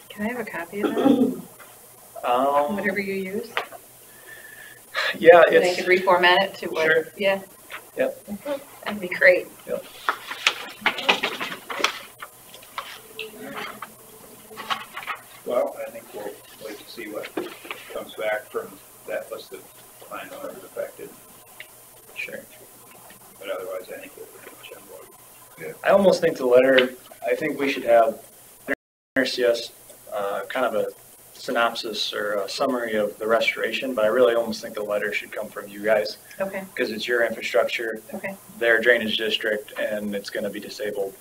Can I have a copy of that, Um, whatever you use? yeah, And I it's. could reformat it to what? Sure. Yeah. Yep. That'd be great. Well, I think we'll wait to see what comes back from that list of landowners affected, Sure. but otherwise, I think we'll pretty much on board. I almost think the letter, I think we should have NRCS, uh, kind of a synopsis or a summary of the restoration, but I really almost think the letter should come from you guys, Okay, because it's your infrastructure, okay. their drainage district, and it's gonna be disabled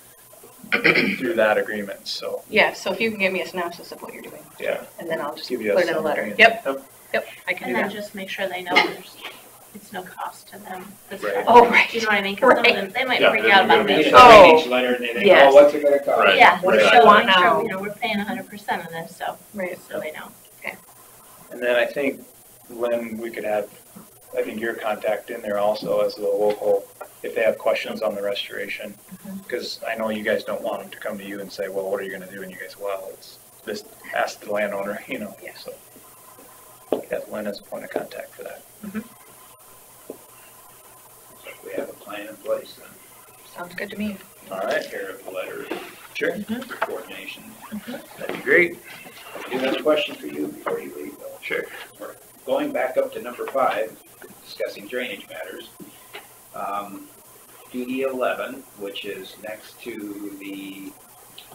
through that agreement, so, Yeah, so if you can give me a synopsis of what you're doing, yeah. and then I'll just Give put you a it in a letter. summary. Yep, Yep. yep, I can And then that. just make sure they know there's, it's no cost to them. This Right. Oh, right. You know what I mean? 'Cause some of Right. them, they might Yeah, freak they're out gonna about be this. Each Oh. drainage letter, and they think, Yes. oh, what's it gonna cost? Right. Yeah, What so do you want make sure, you know, we're paying hundred percent of this, so, Right. so they know. Okay. And then I think, Lynn, we could have, I think your contact in there also as the local, if they have questions on the restoration. Mm-hmm. Because I know you guys don't want them to come to you and say, well, what are you gonna do? And you guys, well, it's, just ask the landowner, *laughs* you know, Yeah. so. Have Lynn as a point of contact for that. Mm-hmm. We have a plan in place, then, Sounds good to me. All right, take care of the letter, sure, mm-hmm. coordination. that'd be great. I do have a question for you before you leave, though. Sure. Going back up to number five, discussing drainage matters. Um, DD eleven, which is next to the,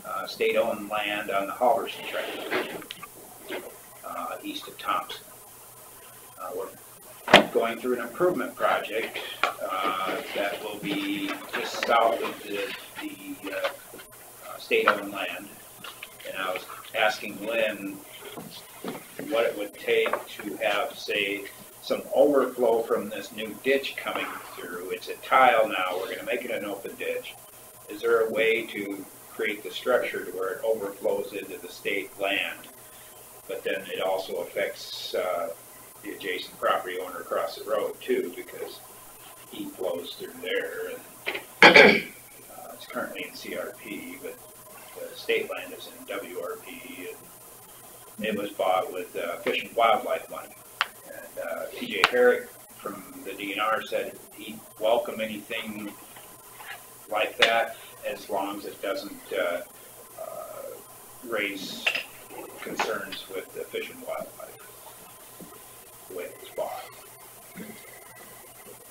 uh, state-owned land on the Halverson Tract, uh, east of Thompson. Uh, we're going through an improvement project, uh, that will be just south of the, the, uh, uh, state-owned land. And I was asking Lynn what it would take to have, say, some overflow from this new ditch coming through. It's a tile now, we're gonna make it an open ditch. Is there a way to create the structure to where it overflows into the state land? But then it also affects, uh, the adjacent property owner across the road too, because he flows through there and, uh, it's currently in CRP, but the state land is in WRP and it was bought with uh, Fish and Wildlife money. Uh, TJ Herrick from the DNR said he'd welcome anything like that as long as it doesn't uh, uh, raise concerns with the Fish and Wildlife. The bought.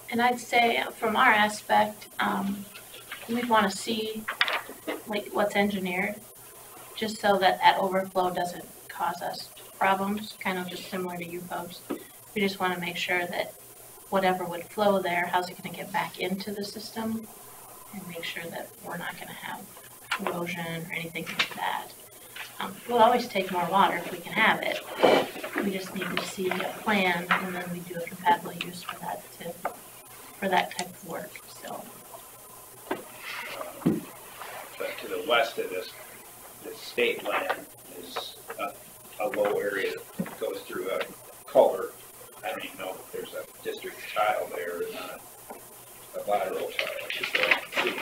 And I'd say from our aspect, um, we'd wanna see like what's engineered, just so that that overflow doesn't cause us problems, kind of just similar to you folks. We just wanna make sure that whatever would flow there, how's it gonna get back into the system? And make sure that we're not gonna have erosion or anything like that. Um, we'll always take more water if we can have it. We just need to see a plan and then we do a compatible use for that to, for that type of work, so. But to the west of this, this state land is a, a low area that goes through a culvert. I don't even know if there's a district tile there or not, a lateral tile,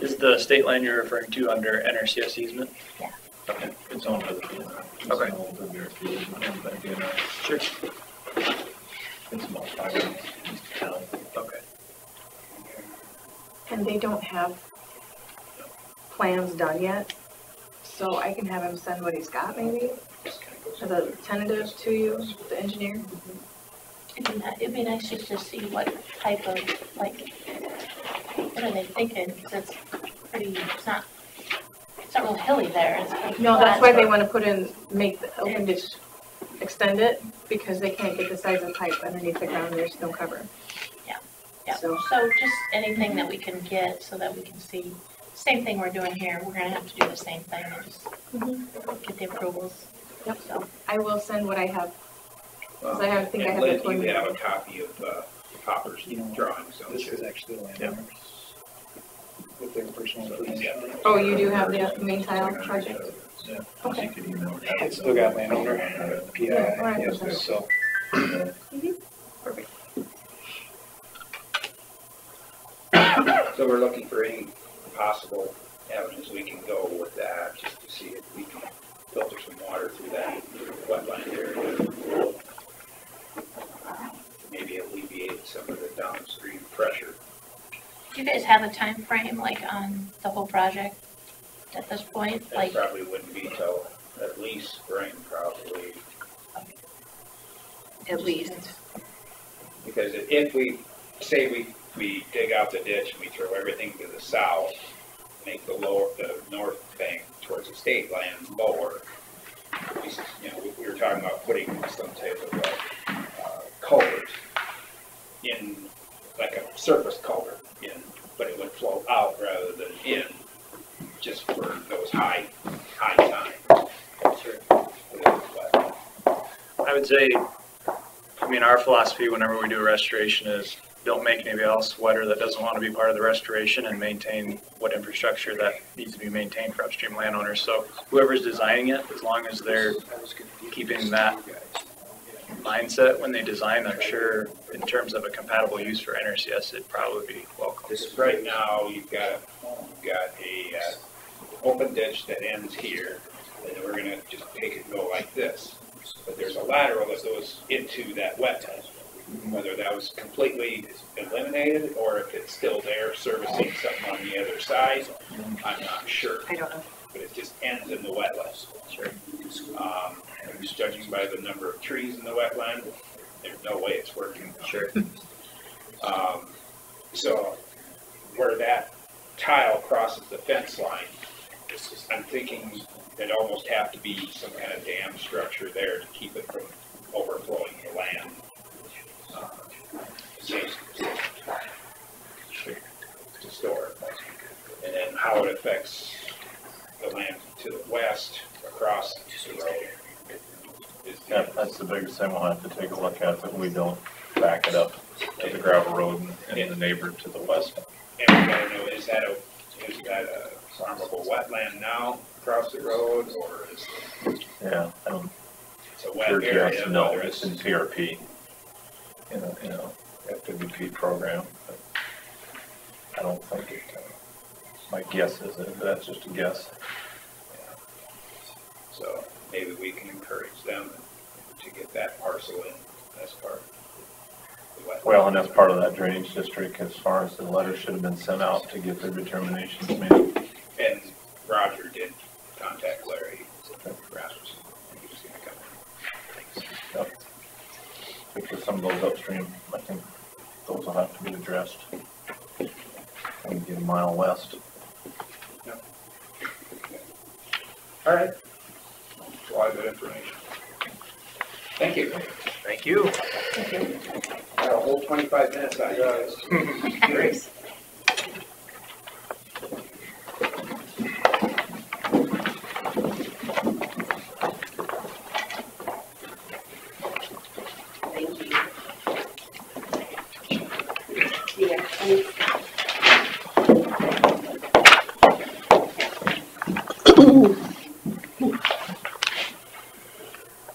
Is the state land you're referring to under NRCS easement? It's owned by the DNR. It's Okay. the owned by DNR. Sure. It's about five minutes east of town. Okay. And they don't have plans done yet, so I can have him send what he's got maybe, Just kind of goes as a tentative to you, the engineer. Mm-hmm. It'd be, ni- it'd be nice just to see what type of, like, what are they thinking, cause it's pretty, it's not, it's not real hilly there, it's pretty No, that's flat. why they wanna put in, make the open ditch, extend it, because they can't get the size of pipe underneath the ground, there's no cover. Yeah, So- so just anything that we can get so that we can see, same thing we're doing here, we're gonna have to do the same thing, and just mm-hmm. get the approvals. Yep. So, I will send what I have, Because I have- I think I And have the Lynn, you preliminary. have a copy of, uh, Hopper's drawings, don't This is actually the Yeah. landowners with their personal So he's information. oh, you do have the main tile project? Yeah. Okay. You could email it. It's still got landowner, Yeah, PI, alright. yes, so. So we're looking for any possible avenues we can go with that, just to see if we can filter some water through that wetland area. Maybe alleviate some of the downstream pressure. do you guys have a time frame like, on the whole project at this point? That Like, probably wouldn't be till at least spring, probably, At least. because if we, say we, we dig out the ditch and we throw everything to the south, make the lower, the north bank towards the state land lower, we, s- you know, we- we were talking about putting some type of, culvert in, like a surface culvert in, but it would flow out rather than in, just for those high, high times. I would say, I mean, our philosophy whenever we do a restoration is don't make anybody else wetter that doesn't want to be part of the restoration and maintain what infrastructure that needs to be maintained for upstream landowners. So whoever's designing it, as long as they're keeping that mindset when they design, I'm sure in terms of a compatible use for NRCS, it'd probably be welcome. This, right now, you've got, you've got a, uh, open ditch that ends here, and we're gonna just take it and go like this. But there's a lateral that goes into that wet wetland, whether that was completely eliminated, or if it's still there servicing something on the other side, I'm not sure, I don't know. but it just ends in the wetland. Sure. Um, just judging by the number of trees in the wetland, there's no way it's working. Sure. Um, so where that tile crosses the fence line, I'm thinking there'd almost have to be some kind of dam structure there to keep it from overflowing the land. Uh, To store. And then how it affects the land to the west across the road. Yeah, that's the biggest thing we'll have to take a look at, that we don't back it up to the gravel road and in the neighbor to the west. And we gotta know, is that a, is that a farmable wetland now across the road, or is Yeah, I don't, it a wet area? yes, no, whether it's in PRP. You know, you know, FWP program, but I don't think it, uh, my guess is that that's just a guess. So, maybe we can encourage them to get that parcel in as part. of the wetland. Well, and that's part of that drainage district as far as the letter should have been sent out to get their determinations made. And Roger did contact Larry Rasmussen, and he was gonna come in. Because some of those upstream, I think those will have to be addressed. And get a mile west. All right. A lot of good information. Thank you. Thank you. Got a whole twenty-five minutes out of you guys. *laughs* Great. Thank you. Yeah, thanks.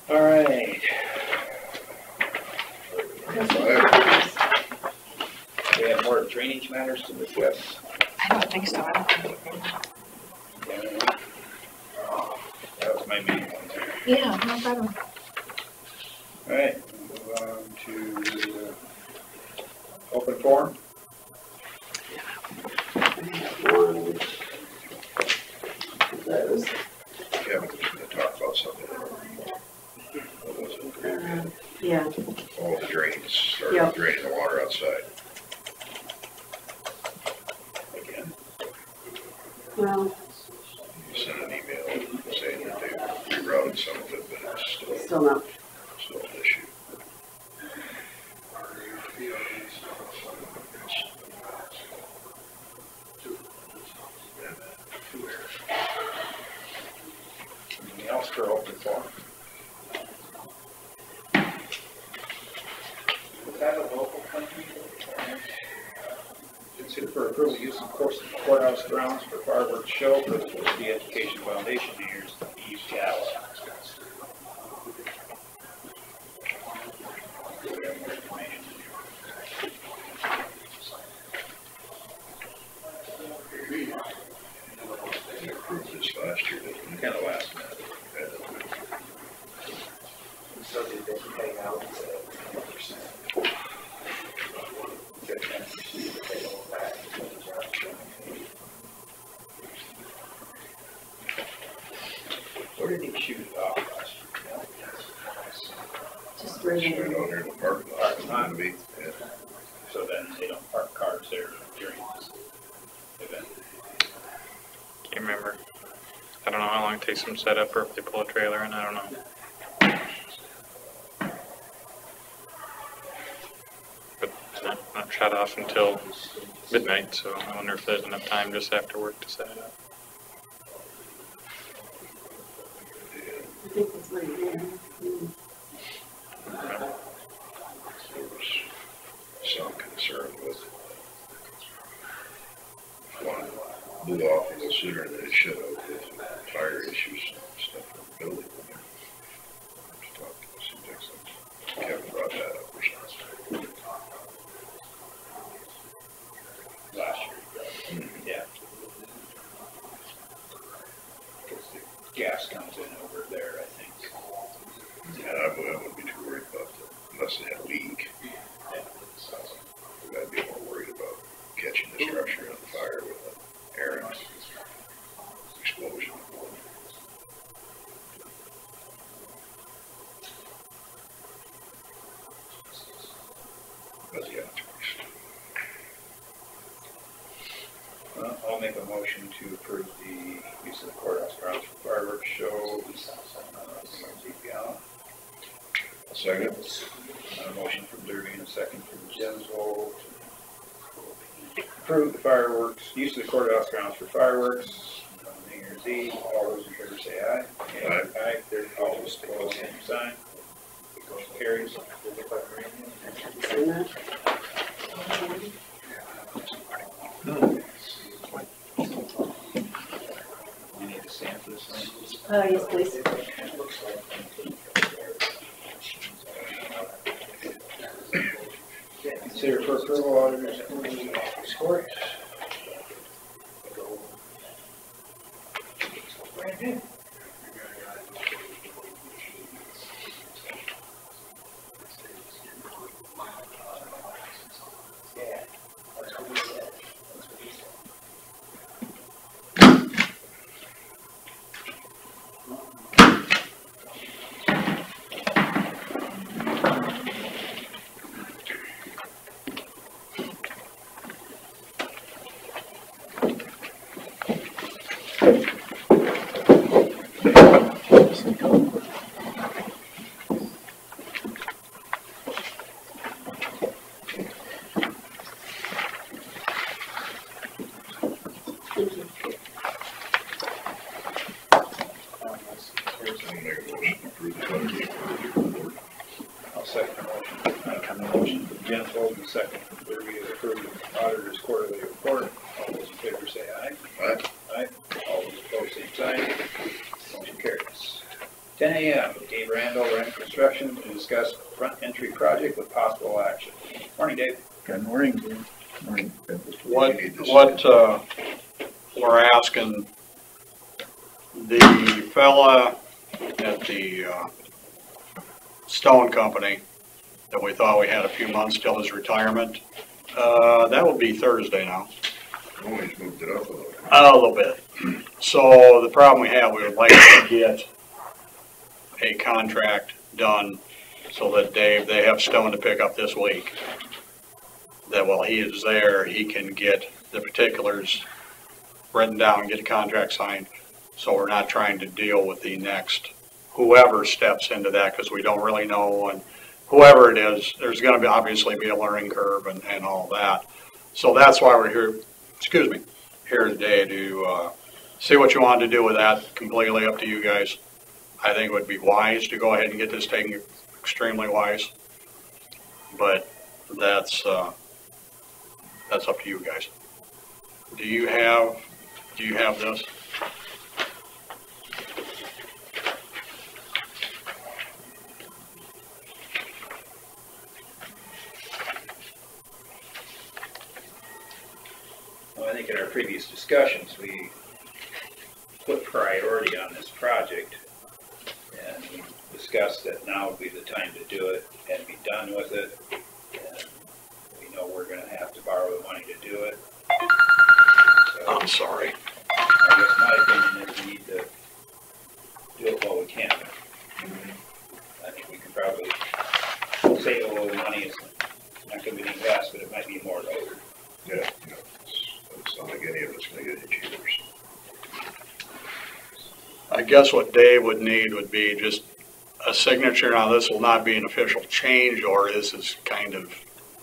All right. We have more drainage matters to discuss. I don't think so. I don't think That was my main one there. Yeah, no problem. All right, move on to uh, open forum. Those. Kevin was gonna talk about something. What was it? Uh, Yeah, All Yeah. started draining the water outside. Again. well, You sent an email saying that they rerouted some of it, but it's still, still not. still an issue. Anything else for open forum? Is that a local company? Consider for approval use of course courthouse grounds for fireworks show for the Forest City Education Foundation New Year's Eve Gala. They approved this last year, didn't they? Kind of last minute. So did they pay out the percent? Where did he shoot it off last year? Just Right regular. on there in the parking lot, it's gonna be, yeah. So then they don't park cars there during this event. Can't remember. I don't know how long it takes them to set up or if they pull a trailer in, I don't know. But it's not, not shut off until midnight, so I wonder if there's enough time just after work to set it up. I think that's what it is. Mm. there was some concern with one blew off a little sooner than it should have with fire issues and stuff in the building. Just talked- seems like some- Kevin brought that up or something. last year. Yeah. Because the gas comes in over there, I think. Yeah, I would, I wouldn't be too worried about that unless they had a leak. I'd be more worried about catching the structure on fire with an errant explosion. But yeah, it's pretty Well, I'll make a motion to approve the use of the courthouse grounds for fireworks show. uh, Eve Gala. Second? A motion from Derby and a second from Jensvold. to Approve the fireworks, use of the courthouse grounds for fireworks, on New Year's Eve. All those in favor say aye. Aye. Aye, there, all those opposed, same sign. Motion carries. Seen that? You need to stamp this thing. Uh, yes, please. Consider for approval auditors approval score. Motion from Jensvold, second from Durby to approve the auditor's quarterly report. All those in favor say aye. Aye. Aye. All those opposed, same sign. Motion carries. Ten AM, Dave Randall, Rand Construction, to discuss front entry project with possible action. Morning, Dave. Good morning. Morning. What- need this. What, uh, we're asking the fella at the, uh, stone company that we thought we had a few months till his retirement, uh, that will be Thursday now. Always moved it up a little. A little bit. So the problem we have, we would like to get a contract done so that Dave, they have stone to pick up this week. That while he is there, he can get the particulars written down, get a contract signed. So we're not trying to deal with the next, whoever steps into that, because we don't really know. And whoever it is, there's gonna be, obviously be a learning curve and, and all that. So that's why we're here, excuse me, here today to, uh, see what you want to do with that, completely up to you guys. I think it would be wise to go ahead and get this taken, extremely wise. But that's, uh, that's up to you guys. Do you have, do you have this? Well, I think in our previous discussions, we put priority on this project. And we discussed that now would be the time to do it and be done with it. And we know we're gonna have to borrow the money to do it. So I'm sorry. I guess my opinion is we need to do it while we can. I think we can probably save a little money. It's not gonna be any gas, but it might be more later. Yeah, It's not any of it's gonna get any. I guess what Dave would need would be just a signature. Now, this will not be an official change order. This is kind of,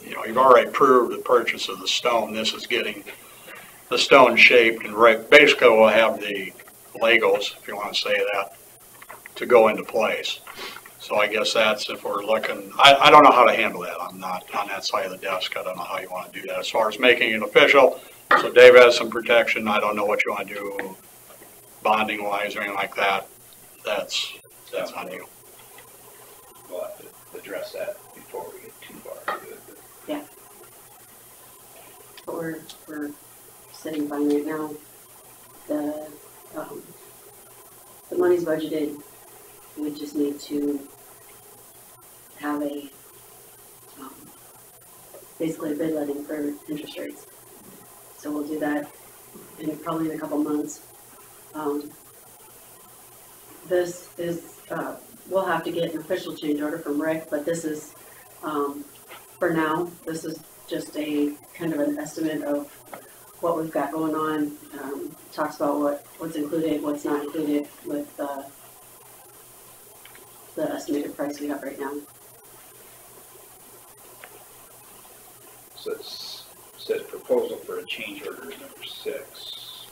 you know, you've already approved the purchase of the stone. This is getting the stone shaped and right, basically we'll have the Legos, if you want to say that, to go into place. So I guess that's if we're looking, I, I don't know how to handle that. I'm not on that side of the desk. I don't know how you want to do that. As far as making it official, so Dave has some protection. I don't know what you want to do bonding wise or anything like that, that's, that's on you. We'll have to address that before we get too far into it. But we're, we're sitting fine right now. The, um, the money's budgeted. We just need to have a, um, basically a bid letting for interest rates. So we'll do that in probably in a couple months. Um, This is, uh, we'll have to get an official change order from Rick, but this is, um, for now, this is just a kind of an estimate of what we've got going on. Um, talks about what, what's included, what's not included with, uh, the estimated price we have right now. So it's, says proposal for a change order is number six.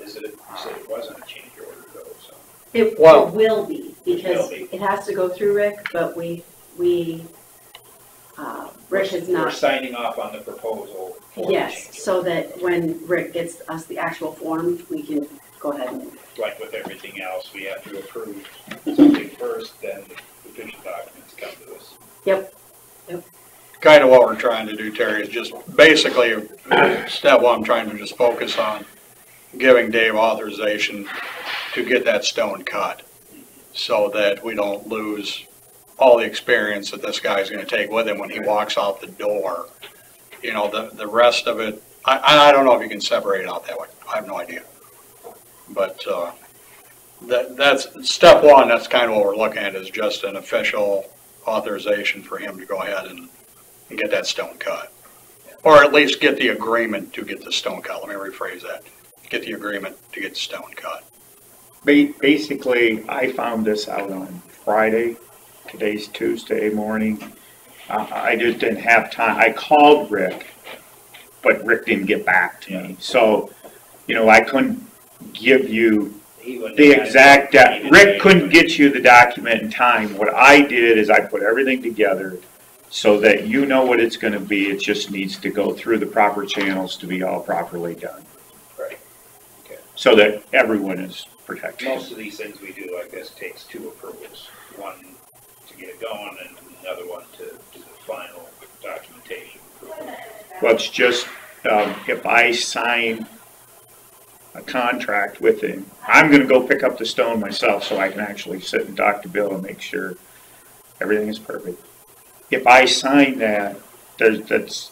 Is it, you said it wasn't a change order though, so. It, Well- it will be, because Will be. it has to go through Rick, but we, we, uh, Rick has We're not, signing off on the proposal for the yes, change so that when Rick gets us the actual form, we can go ahead and, order. Like with everything else, we have to approve something first, then the official documents come to us. Yep, yep, Kind of what we're trying to do, Terry, is just basically, step one, I'm trying to just focus on giving Dave authorization to get that stone cut, so that we don't lose all the experience that this guy's gonna take with him when he walks out the door. You know, the, the rest of it, I, I don't know if you can separate it out that way, I have no idea. But, uh, that, that's, step one, that's kind of what we're looking at, is just an official authorization for him to go ahead and, and get that stone cut. Or at least get the agreement to get the stone cut, let me rephrase that, get the agreement to get the stone cut. Ba- Basically, I found this out on Friday. Today's Tuesday morning. Uh, I just didn't have time. I called Rick, but Rick didn't get back to me. So, you know, I couldn't give you the exact, doc- Rick couldn't get you the document in time. What I did is I put everything together so that you know what it's gonna be, it just needs to go through the proper channels to be all properly done. Right. Okay. So that everyone is protected. Most of these things we do I guess, takes two approvals, one to get it going and another one to do the final documentation. Well, it's just, um, if I sign a contract with him, I'm gonna go pick up the stone myself so I can actually sit and talk to Bill and make sure everything is perfect. If I sign that, there's, that's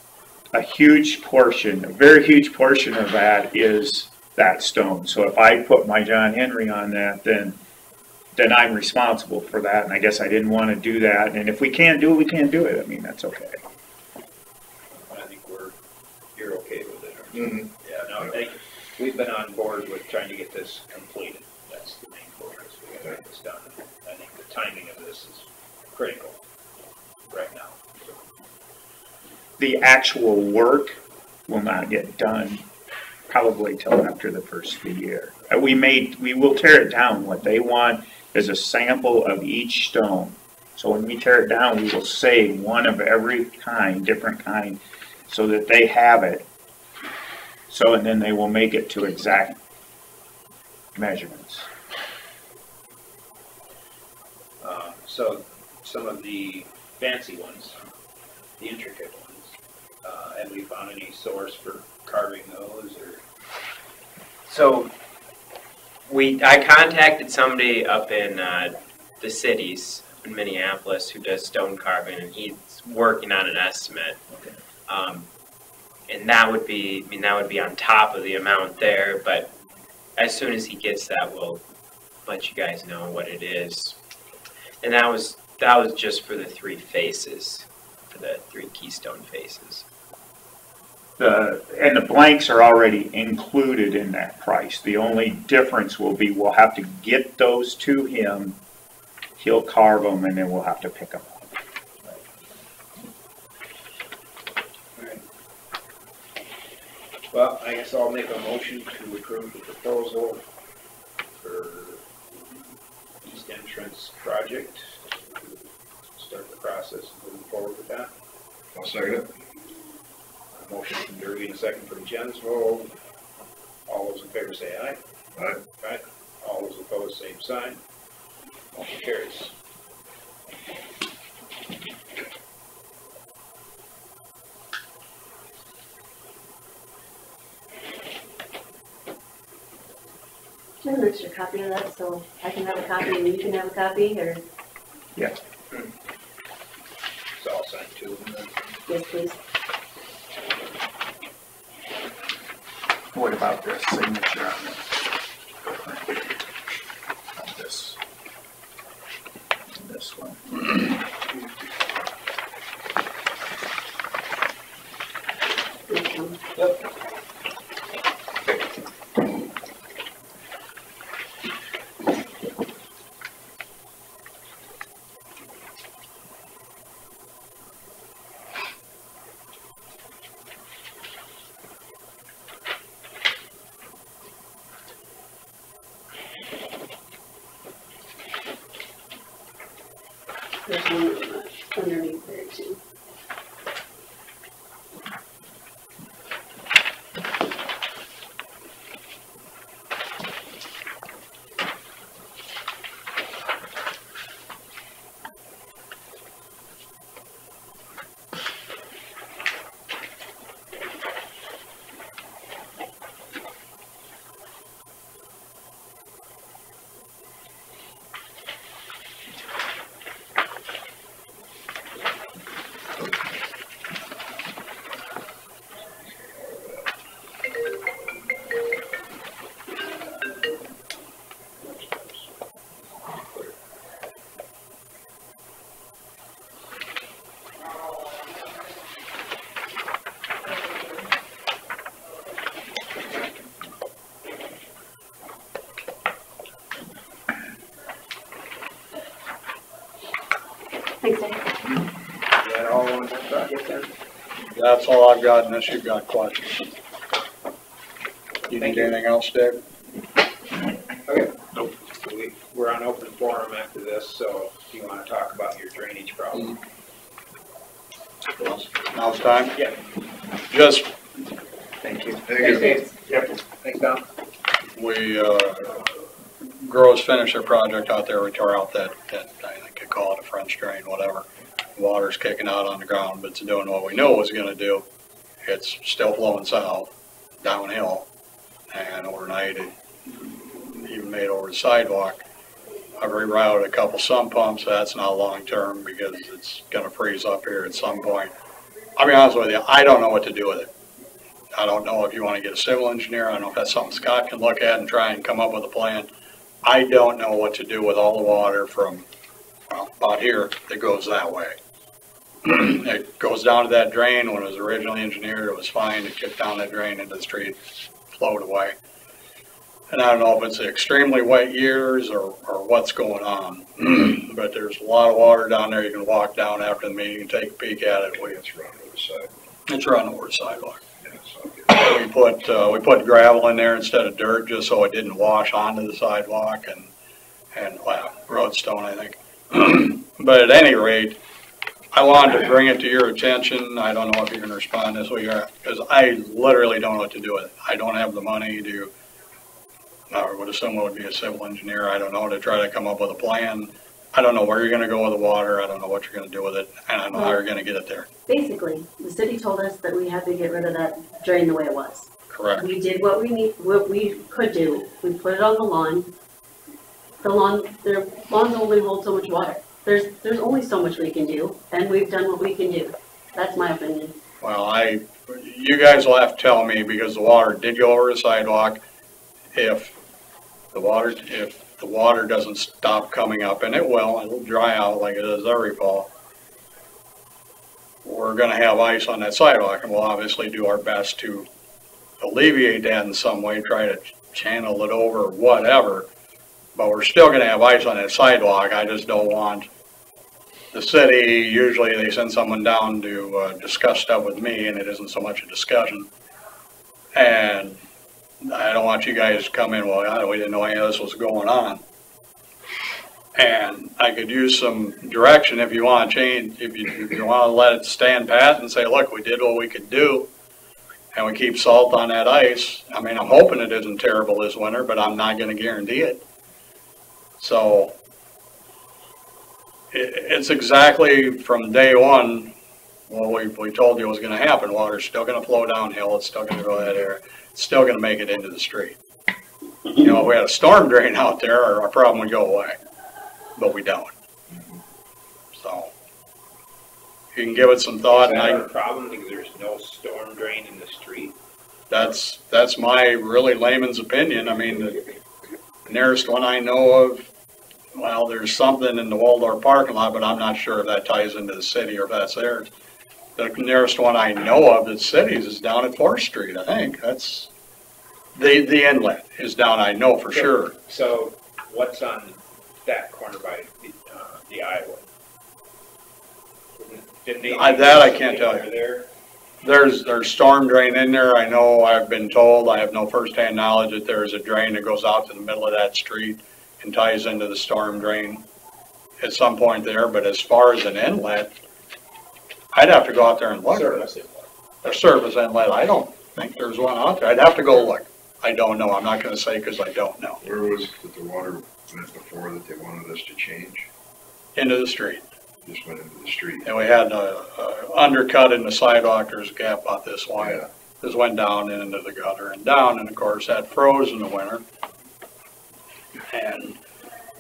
a huge portion, a very huge portion of that is that stone. So if I put my John Henry on that, then, then I'm responsible for that, and I guess I didn't wanna do that, and if we can't do it, we can't do it, I mean, that's okay. I think we're, you're okay with it. you? Mhm. Yeah, no, I think, we've been on board with trying to get this completed. That's the main focus. We gotta get this done. I think the timing of this is critical right now. the actual work will not get done probably till after the first of the year. Uh, we made, we will tear it down. What they want is a sample of each stone. So when we tear it down, we will save one of every kind, different kind, so that they have it. So, and then they will make it to exact measurements. Uh, so some of the fancy ones, the intricate ones, uh, have we found any source for carving those or? So, we, I contacted somebody up in, uh, the cities in Minneapolis who does stone carving and he's working on an estimate. Um, and that would be, I mean, that would be on top of the amount there, but as soon as he gets that, we'll let you guys know what it is. And that was, that was just for the three faces, for the three keystone faces. The, and the blanks are already included in that price. The only difference will be we'll have to get those to him. He'll carve them and then we'll have to pick them up. Well, I guess I'll make a motion to approve the proposal for East Entrance project. Start the process of moving forward with that. I'll second it. A Motion from Durby and a second from Jensvold. All those in favor say aye. Aye. Aye. All those opposed, same sign. Motion carries. Do you have an extra copy of that, so I can have a copy and you can have a copy, or, So hmm. I'll sign two of them yes, please? What about this signature on this? On this. This one. There's one underneath there too. Thanks, Dave. Is that all on that project then? That's all I've got unless you've got questions. You Thank need you. anything else, Dave? Okay. Nope. We, we're on open forum after this, so if you wanna talk about your drainage problem. Now's the time? Yeah. Just, Thank you. Thank you. Yep. Thanks, Don. we, uh, Groves finished their project out there, we tore out that, that, I think you call it a French drain, whatever. Water's kicking out on the ground, but it's doing what we knew it was gonna do. It's still flowing south, downhill, and overnight it even made over the sidewalk. I've rerouted a couple sump pumps, that's not long-term because it's gonna freeze up here at some point. I'll be honest with you, I don't know what to do with it. I don't know if you wanna get a civil engineer, I don't know if that's something Scott can look at and try and come up with a plan. I don't know what to do with all the water from, well, about here that goes that way. *clears throat* It goes down to that drain, when it was originally engineered, it was fine, it kicked down that drain into the street, flowed away. And I don't know if it's extremely wet years or, or what's going on, *clears throat* but there's a lot of water down there, you can walk down after the meeting, and take a peek at it, we, It's run over the side. it's running over the sidewalk. Yeah, so We put, uh, we put gravel in there instead of dirt, just so it didn't wash onto the sidewalk and, and, well, roadstone, I think. *clears throat* But at any rate, I wanted to bring it to your attention, I don't know if you can respond to this way, because I literally don't know what to do with it. I don't have the money to, I would assume it would be a civil engineer, I don't know, to try to come up with a plan. I don't know where you're gonna go with the water, I don't know what you're gonna do with it, and I don't know how you're gonna get it there, Basically, the city told us that we had to get rid of that drain the way it was. correct? We did what we need, what we could do. We put it on the lawn. The lawn, their lawns only hold so much water. There's, there's only so much we can do, and we've done what we can do. That's my opinion. Well, I, you guys will have to tell me, because the water did go over the sidewalk, if the water, if the water doesn't stop coming up, and it will, it'll dry out like it does every fall, we're gonna have ice on that sidewalk, and we'll obviously do our best to alleviate that in some way, try to channel it over, whatever, but we're still gonna have ice on that sidewalk, I just don't want the city, usually they send someone down to uh, discuss stuff with me, and it isn't so much a discussion. And I don't want you guys to come in, well, we didn't know any of this was going on. And I could use some direction if you want to change, if you, if you want to let it stand pat and say, look, we did what we could do, and we keep salt on that ice. I mean, I'm hoping it isn't terrible this winter, but I'm not going to guarantee it. So it's exactly from day one, well, we, we told you it was gonna happen, water's still gonna flow downhill, it's still gonna go that area, it's still gonna make it into the street. You know, if we had a storm *laughs* drain out there, our, our problem would go away, but we don't. So, you can give it some Is thought, and that I, our problem, because there's no storm drain in the street? that's, that's my really layman's opinion, I mean, the nearest one I know of, well, there's something in the Waldorf parking lot, but I'm not sure if that ties into the city or if that's theirs. The nearest one I know of that's cities is down at Fourth Street, I think, that's, the, the inlet is down, I know for sure. So what's on that corner by the, uh, the Iowa? Didn't they I- that I can't tell you. over There, There's, there's storm drain in there, I know, I've been told, I have no firsthand knowledge that there is a drain that goes out to the middle of that street and ties into the storm drain at some point there, but as far as an inlet, I'd have to go out there and look. service it. A service inlet, I don't think there's one out there, I'd have to go look. I don't know, I'm not gonna say because I don't know, Where was it that the water went before that they wanted us to change? into the street. Just went into the street. And we had a, a undercut in the sidewalk, there's a gap about this wide. Yeah. This went down and into the gutter and down, and of course, that froze in the winter. And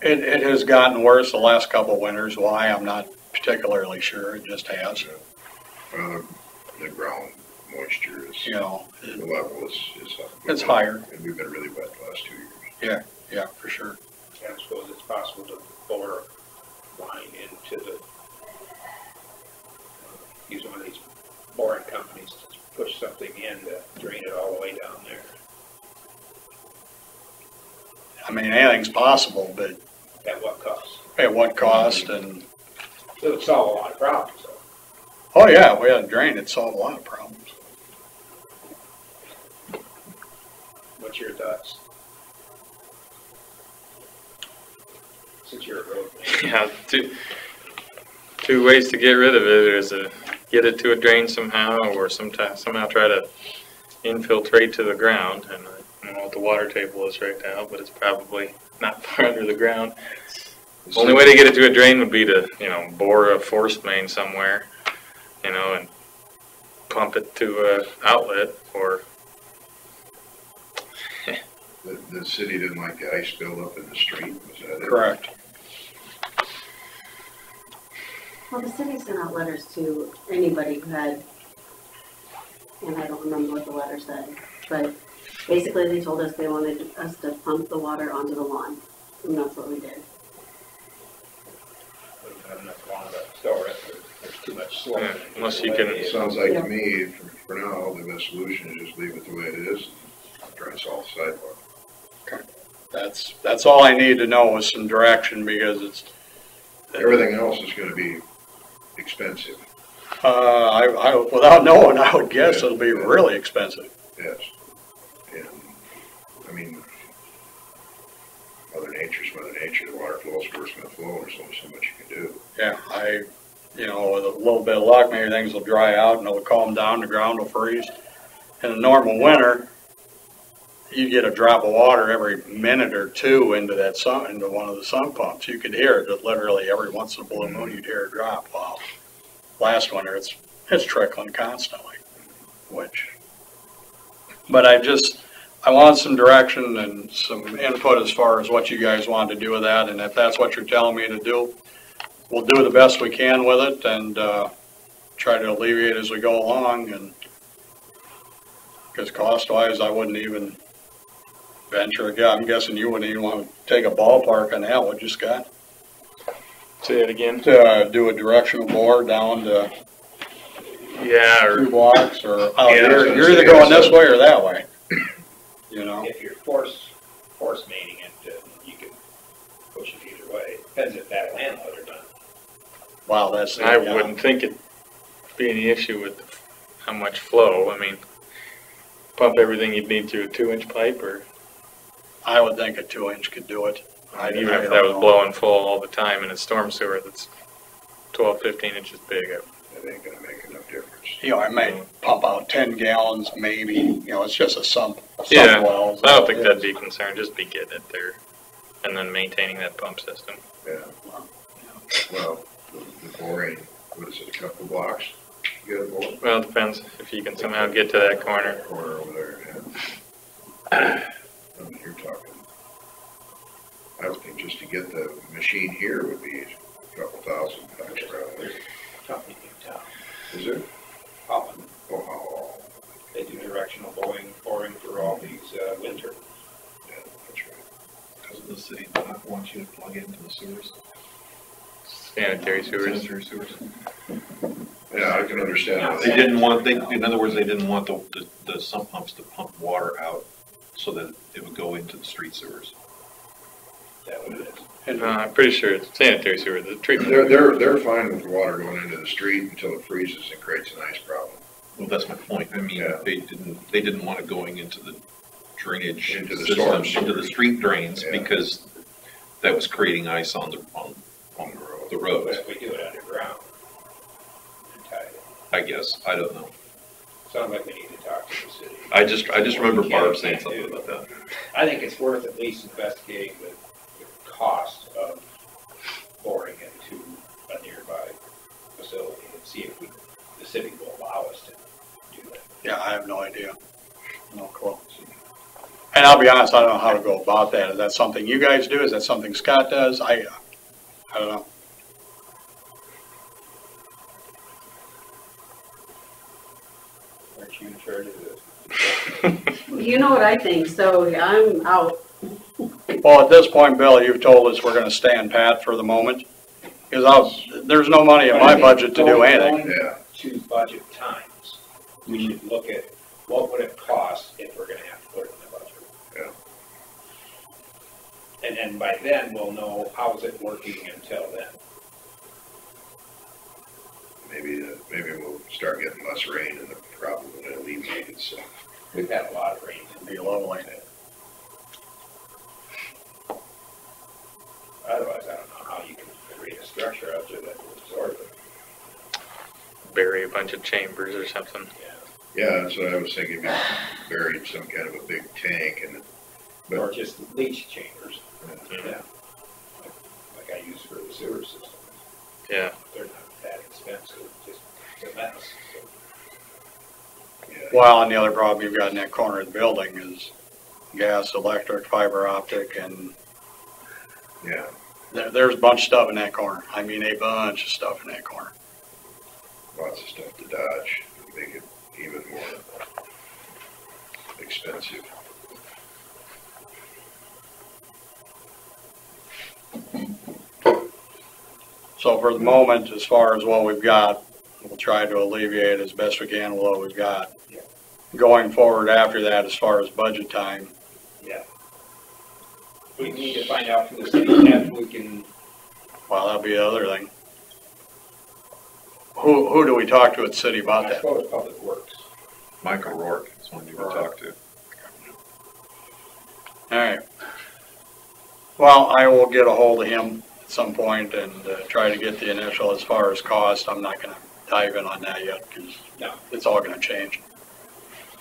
it, it has gotten worse the last couple of winters, why, I'm not particularly sure, it just has, Well, the, um, the ground moisture is, you know. the it- level is, is up. It's higher. And we've been really wet the last two years. Yeah, yeah, for sure. I suppose it's possible to bore a line into the, uh, use one of these boring companies to push something in to drain it all the way down there. I mean, anything's possible, but At what cost? at what cost and, It would solve a lot of problems, though. oh yeah, if we had a drain, it'd solve a lot of problems. What's your thoughts? Since you're a road man. *laughs* Yeah, two, two ways to get rid of it is There's a get it to a drain somehow, or sometime, somehow try to infiltrate to the ground, and I don't know what the water table is right now, but it's probably not *laughs* far under the ground. The only way to get it to a drain would be to, you know, bore a forced main somewhere, you know, and pump it to a outlet, or, The, the city didn't like the ice buildup in the street, was that it? Correct. Well, the city sent out letters to anybody who had, and I don't remember what the letter said, but basically they told us they wanted us to pump the water onto the lawn, and that's what we did. Wouldn't have enough water to store it, there's- there's too much slope. Yeah, unless you can- It sounds like to me, for, for now, the best solution is just leave it the way it is, and try and solve the sidewalk. That's, that's all I need to know is some direction because it's, Everything else is gonna be expensive, uh, I, I, without knowing, I would guess it'll be really expensive. yes. And, I mean, Mother Nature's Mother Nature, the water flows where it's gonna flow, there's only so much you can do. Yeah, I, you know, with a little bit of luck, maybe things will dry out and it'll calm down, the ground will freeze. In a normal winter, you get a drop of water every minute or two into that sump, into one of the sump pumps. You could hear it, literally every once in a blue moon, you'd hear a drop. Wow. Last winter, it's, it's trickling constantly, which, but I just, I want some direction and some input as far as what you guys want to do with that, and if that's what you're telling me to do, we'll do the best we can with it and, uh, try to alleviate as we go along and because cost wise, I wouldn't even venture, yeah, I'm guessing you wouldn't even want to take a ballpark on that, would you, Scott? say it again, To uh, do a directional bore down to yeah, or two blocks or, oh, Yeah, I was you're, gonna you're either say, going so- this way or that way. You know, If you're force, force maining it, then you can push it either way, depends if that landowner done. wow, that's. I yeah. wouldn't think it'd be any issue with how much flow, I mean, pump everything you'd need through a two-inch pipe, or I would think a two inch could do it. I- even I if that was know. blowing full all the time in a storm sewer that's 12, 15 inches big, I- That ain't gonna make enough difference. You know, I may pump out ten gallons, maybe, you know, it's just a sump, sump Yeah, well. I don't think that'd be a concern, just be getting it there, and then maintaining that pump system. Yeah. Well, the the boring, what is it, a couple blocks? You got a bore? Well, it depends if you can somehow get to that corner. Corner over there, yeah. *sighs* I mean, you're talking, I would think just to get the machine here would be a couple thousand bucks probably. Company in town, Is it? Holland, Oh, they do directional boring, boring for all these, uh, winter. yeah, that's right. Doesn't the city not want you to plug into the sewers? Sanitary sewers. Sanitary sewers. Yeah, I can understand. how They didn't want, they, in other words, they didn't want the, the, the sump pumps to pump water out so that it would go into the street sewers. Is that what it is? Uh, I'm pretty sure it's sanitary sewer, the treatment. They're, they're, they're fine with the water going into the street until it freezes and creates an ice problem. Well, that's my point. I mean, Yeah. they didn't, they didn't want it going into the drainage Into the system, storm into the sewers. street drains Yeah. because that was creating ice on the, on, on the road, the But roads, we do it underground, and tie it, I guess. I don't know. sounds like we need to talk to the city. I just, I just remember Barb saying something about that. I think it's worth at least investigating the, the cost of boring into a nearby facility and see if we, the city will allow us to do that. Yeah, I have no idea. No clue. And I'll be honest, I don't know how to go about that. Is that something you guys do? Is that something Scott does? I, I don't know. Aren't you in charge of this? *laughs* You know what I think, so I'm out. Well, at this point, Bill, you've told us we're gonna stand pat for the moment. Because I'll, there's no money in my budget to do anything. going To budget times, we should look at what would it cost if we're gonna have to put it in the budget. And, then by then, we'll know how's it working until then. Maybe, uh, maybe we'll start getting less rain and the problem will alleviate itself. We've had a lot of rain. It'd be lovely. Otherwise, I don't know how you can create a structure out there that will absorb it. bury a bunch of chambers or something. Yeah, that's what I was thinking, maybe buried some kind of a big tank and, Or but, just leach chambers. Yeah. Like I use for the sewer system. Yeah, They're not that expensive, just it's a mess. yeah, Well, and the other problem you've got in that corner of the building is gas, electric, fiber optic, and yeah. there, there's a bunch of stuff in that corner. I mean, a bunch of stuff in that corner. lots of stuff to dodge, make it even more expensive. So for the moment, as far as what we've got, we'll try to alleviate as best we can with what we've got. Going forward after that, as far as budget time. We need to find out from the city if we can, well, that'll be the other thing. Who, who do we talk to at city about I that? suppose Public Works. Michael Rourke is one you would talk to. All right. Well, I will get a hold of him at some point and uh, try to get the initial as far as cost. I'm not gonna dive in on that yet because No. it's all gonna change.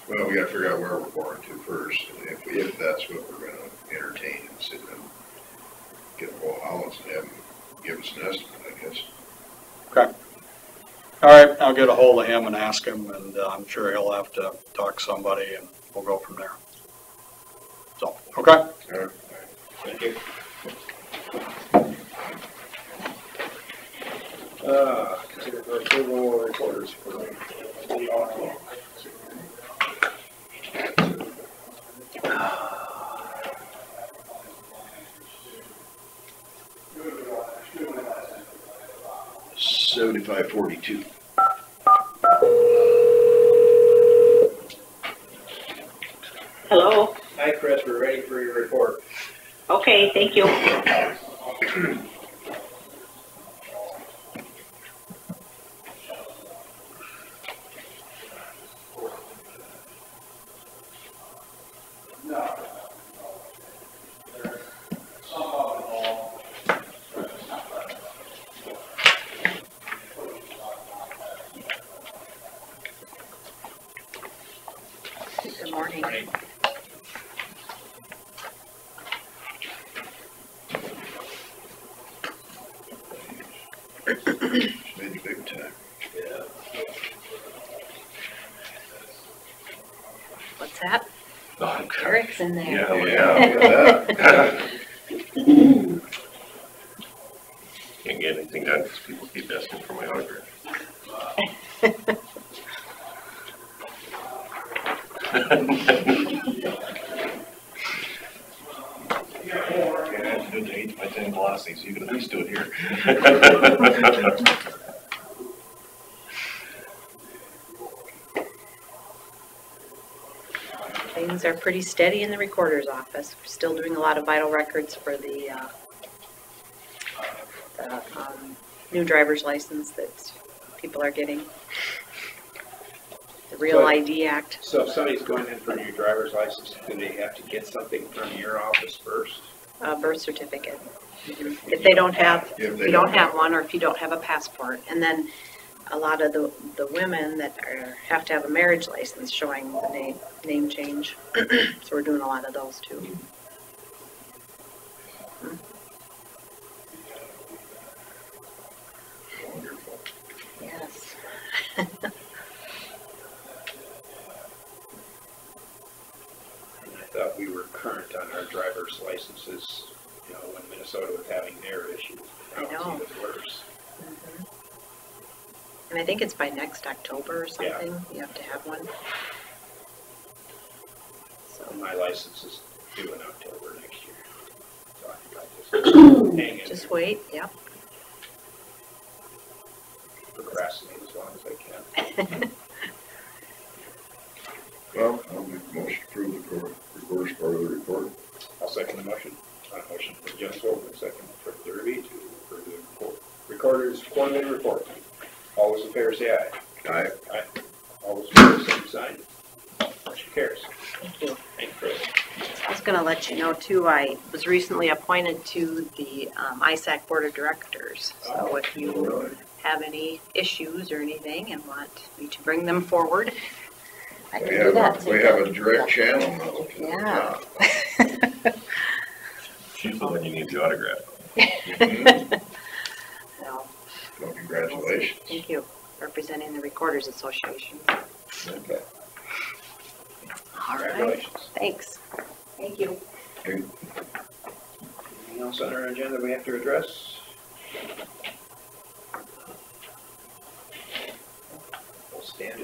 Well, we gotta figure out where we're going to first, and if, if that's what we're gonna entertain and sit get a whole house and have give us an estimate, I guess. Okay. All right, I'll get a hold of him and ask him, and uh, I'm sure he'll have to talk to somebody, and we'll go from there. So, okay? All right. Thank you. Uh, consider reporters for the. Uh, 7542. Hello? Hi, Chris. We're ready for your report. Okay, thank you. *clears throat* that? Oh, Eric's in there. Yeah, well, Yeah, look at Can't get anything done because people keep asking for my autograph. Yeah, it's good to eat my ten glossies, you can at least do it here. *laughs* are pretty steady in the recorder's office. We're still doing a lot of vital records for the, uh, the, um, new driver's license that people are getting. The Real So- ID Act. So if somebody's going in for a new driver's license, do they have to get something from your office first? uh, birth certificate. If they don't have, If you don't have- one, or if you don't have a passport. And then a lot of the, the women that are, have to have a marriage license showing the name, name change. *clears throat* So we're doing a lot of those too. Wonderful. Yes. I thought we were current on our driver's licenses, you know, when Minnesota was having their issues. I Now know. it's even worse. And I think it's by next October or Yeah. something, you have to have one. So, my license is due in October next year. So I think I'll just hang in *clears throat* just wait, yep. procrastinate as long as I can. *laughs* Well, I'll make a motion to approve the record- recorder's part of the report. I'll second the motion. On a motion for Jensvold, and second for Durby to approve the report. Recorder's quarterly report. All those in favor say aye. Aye. Aye. All those opposed, same sign. Motion carries. Thank you. Thank you, Chris. I was gonna let you know too, I was recently appointed to the um, ISAC Board of Directors. So if you have any issues or anything and want me to bring them forward, I can We do have, that. a- we have a direct channel now to the Yeah. top. She's the one you need to autograph. *laughs* Mhm. So, Well, Congratulations. thank you, representing the Recorders Association. Okay. All right, Congratulations. thanks. Thank you. Anything else on our agenda we have to address? We'll stand adjourned.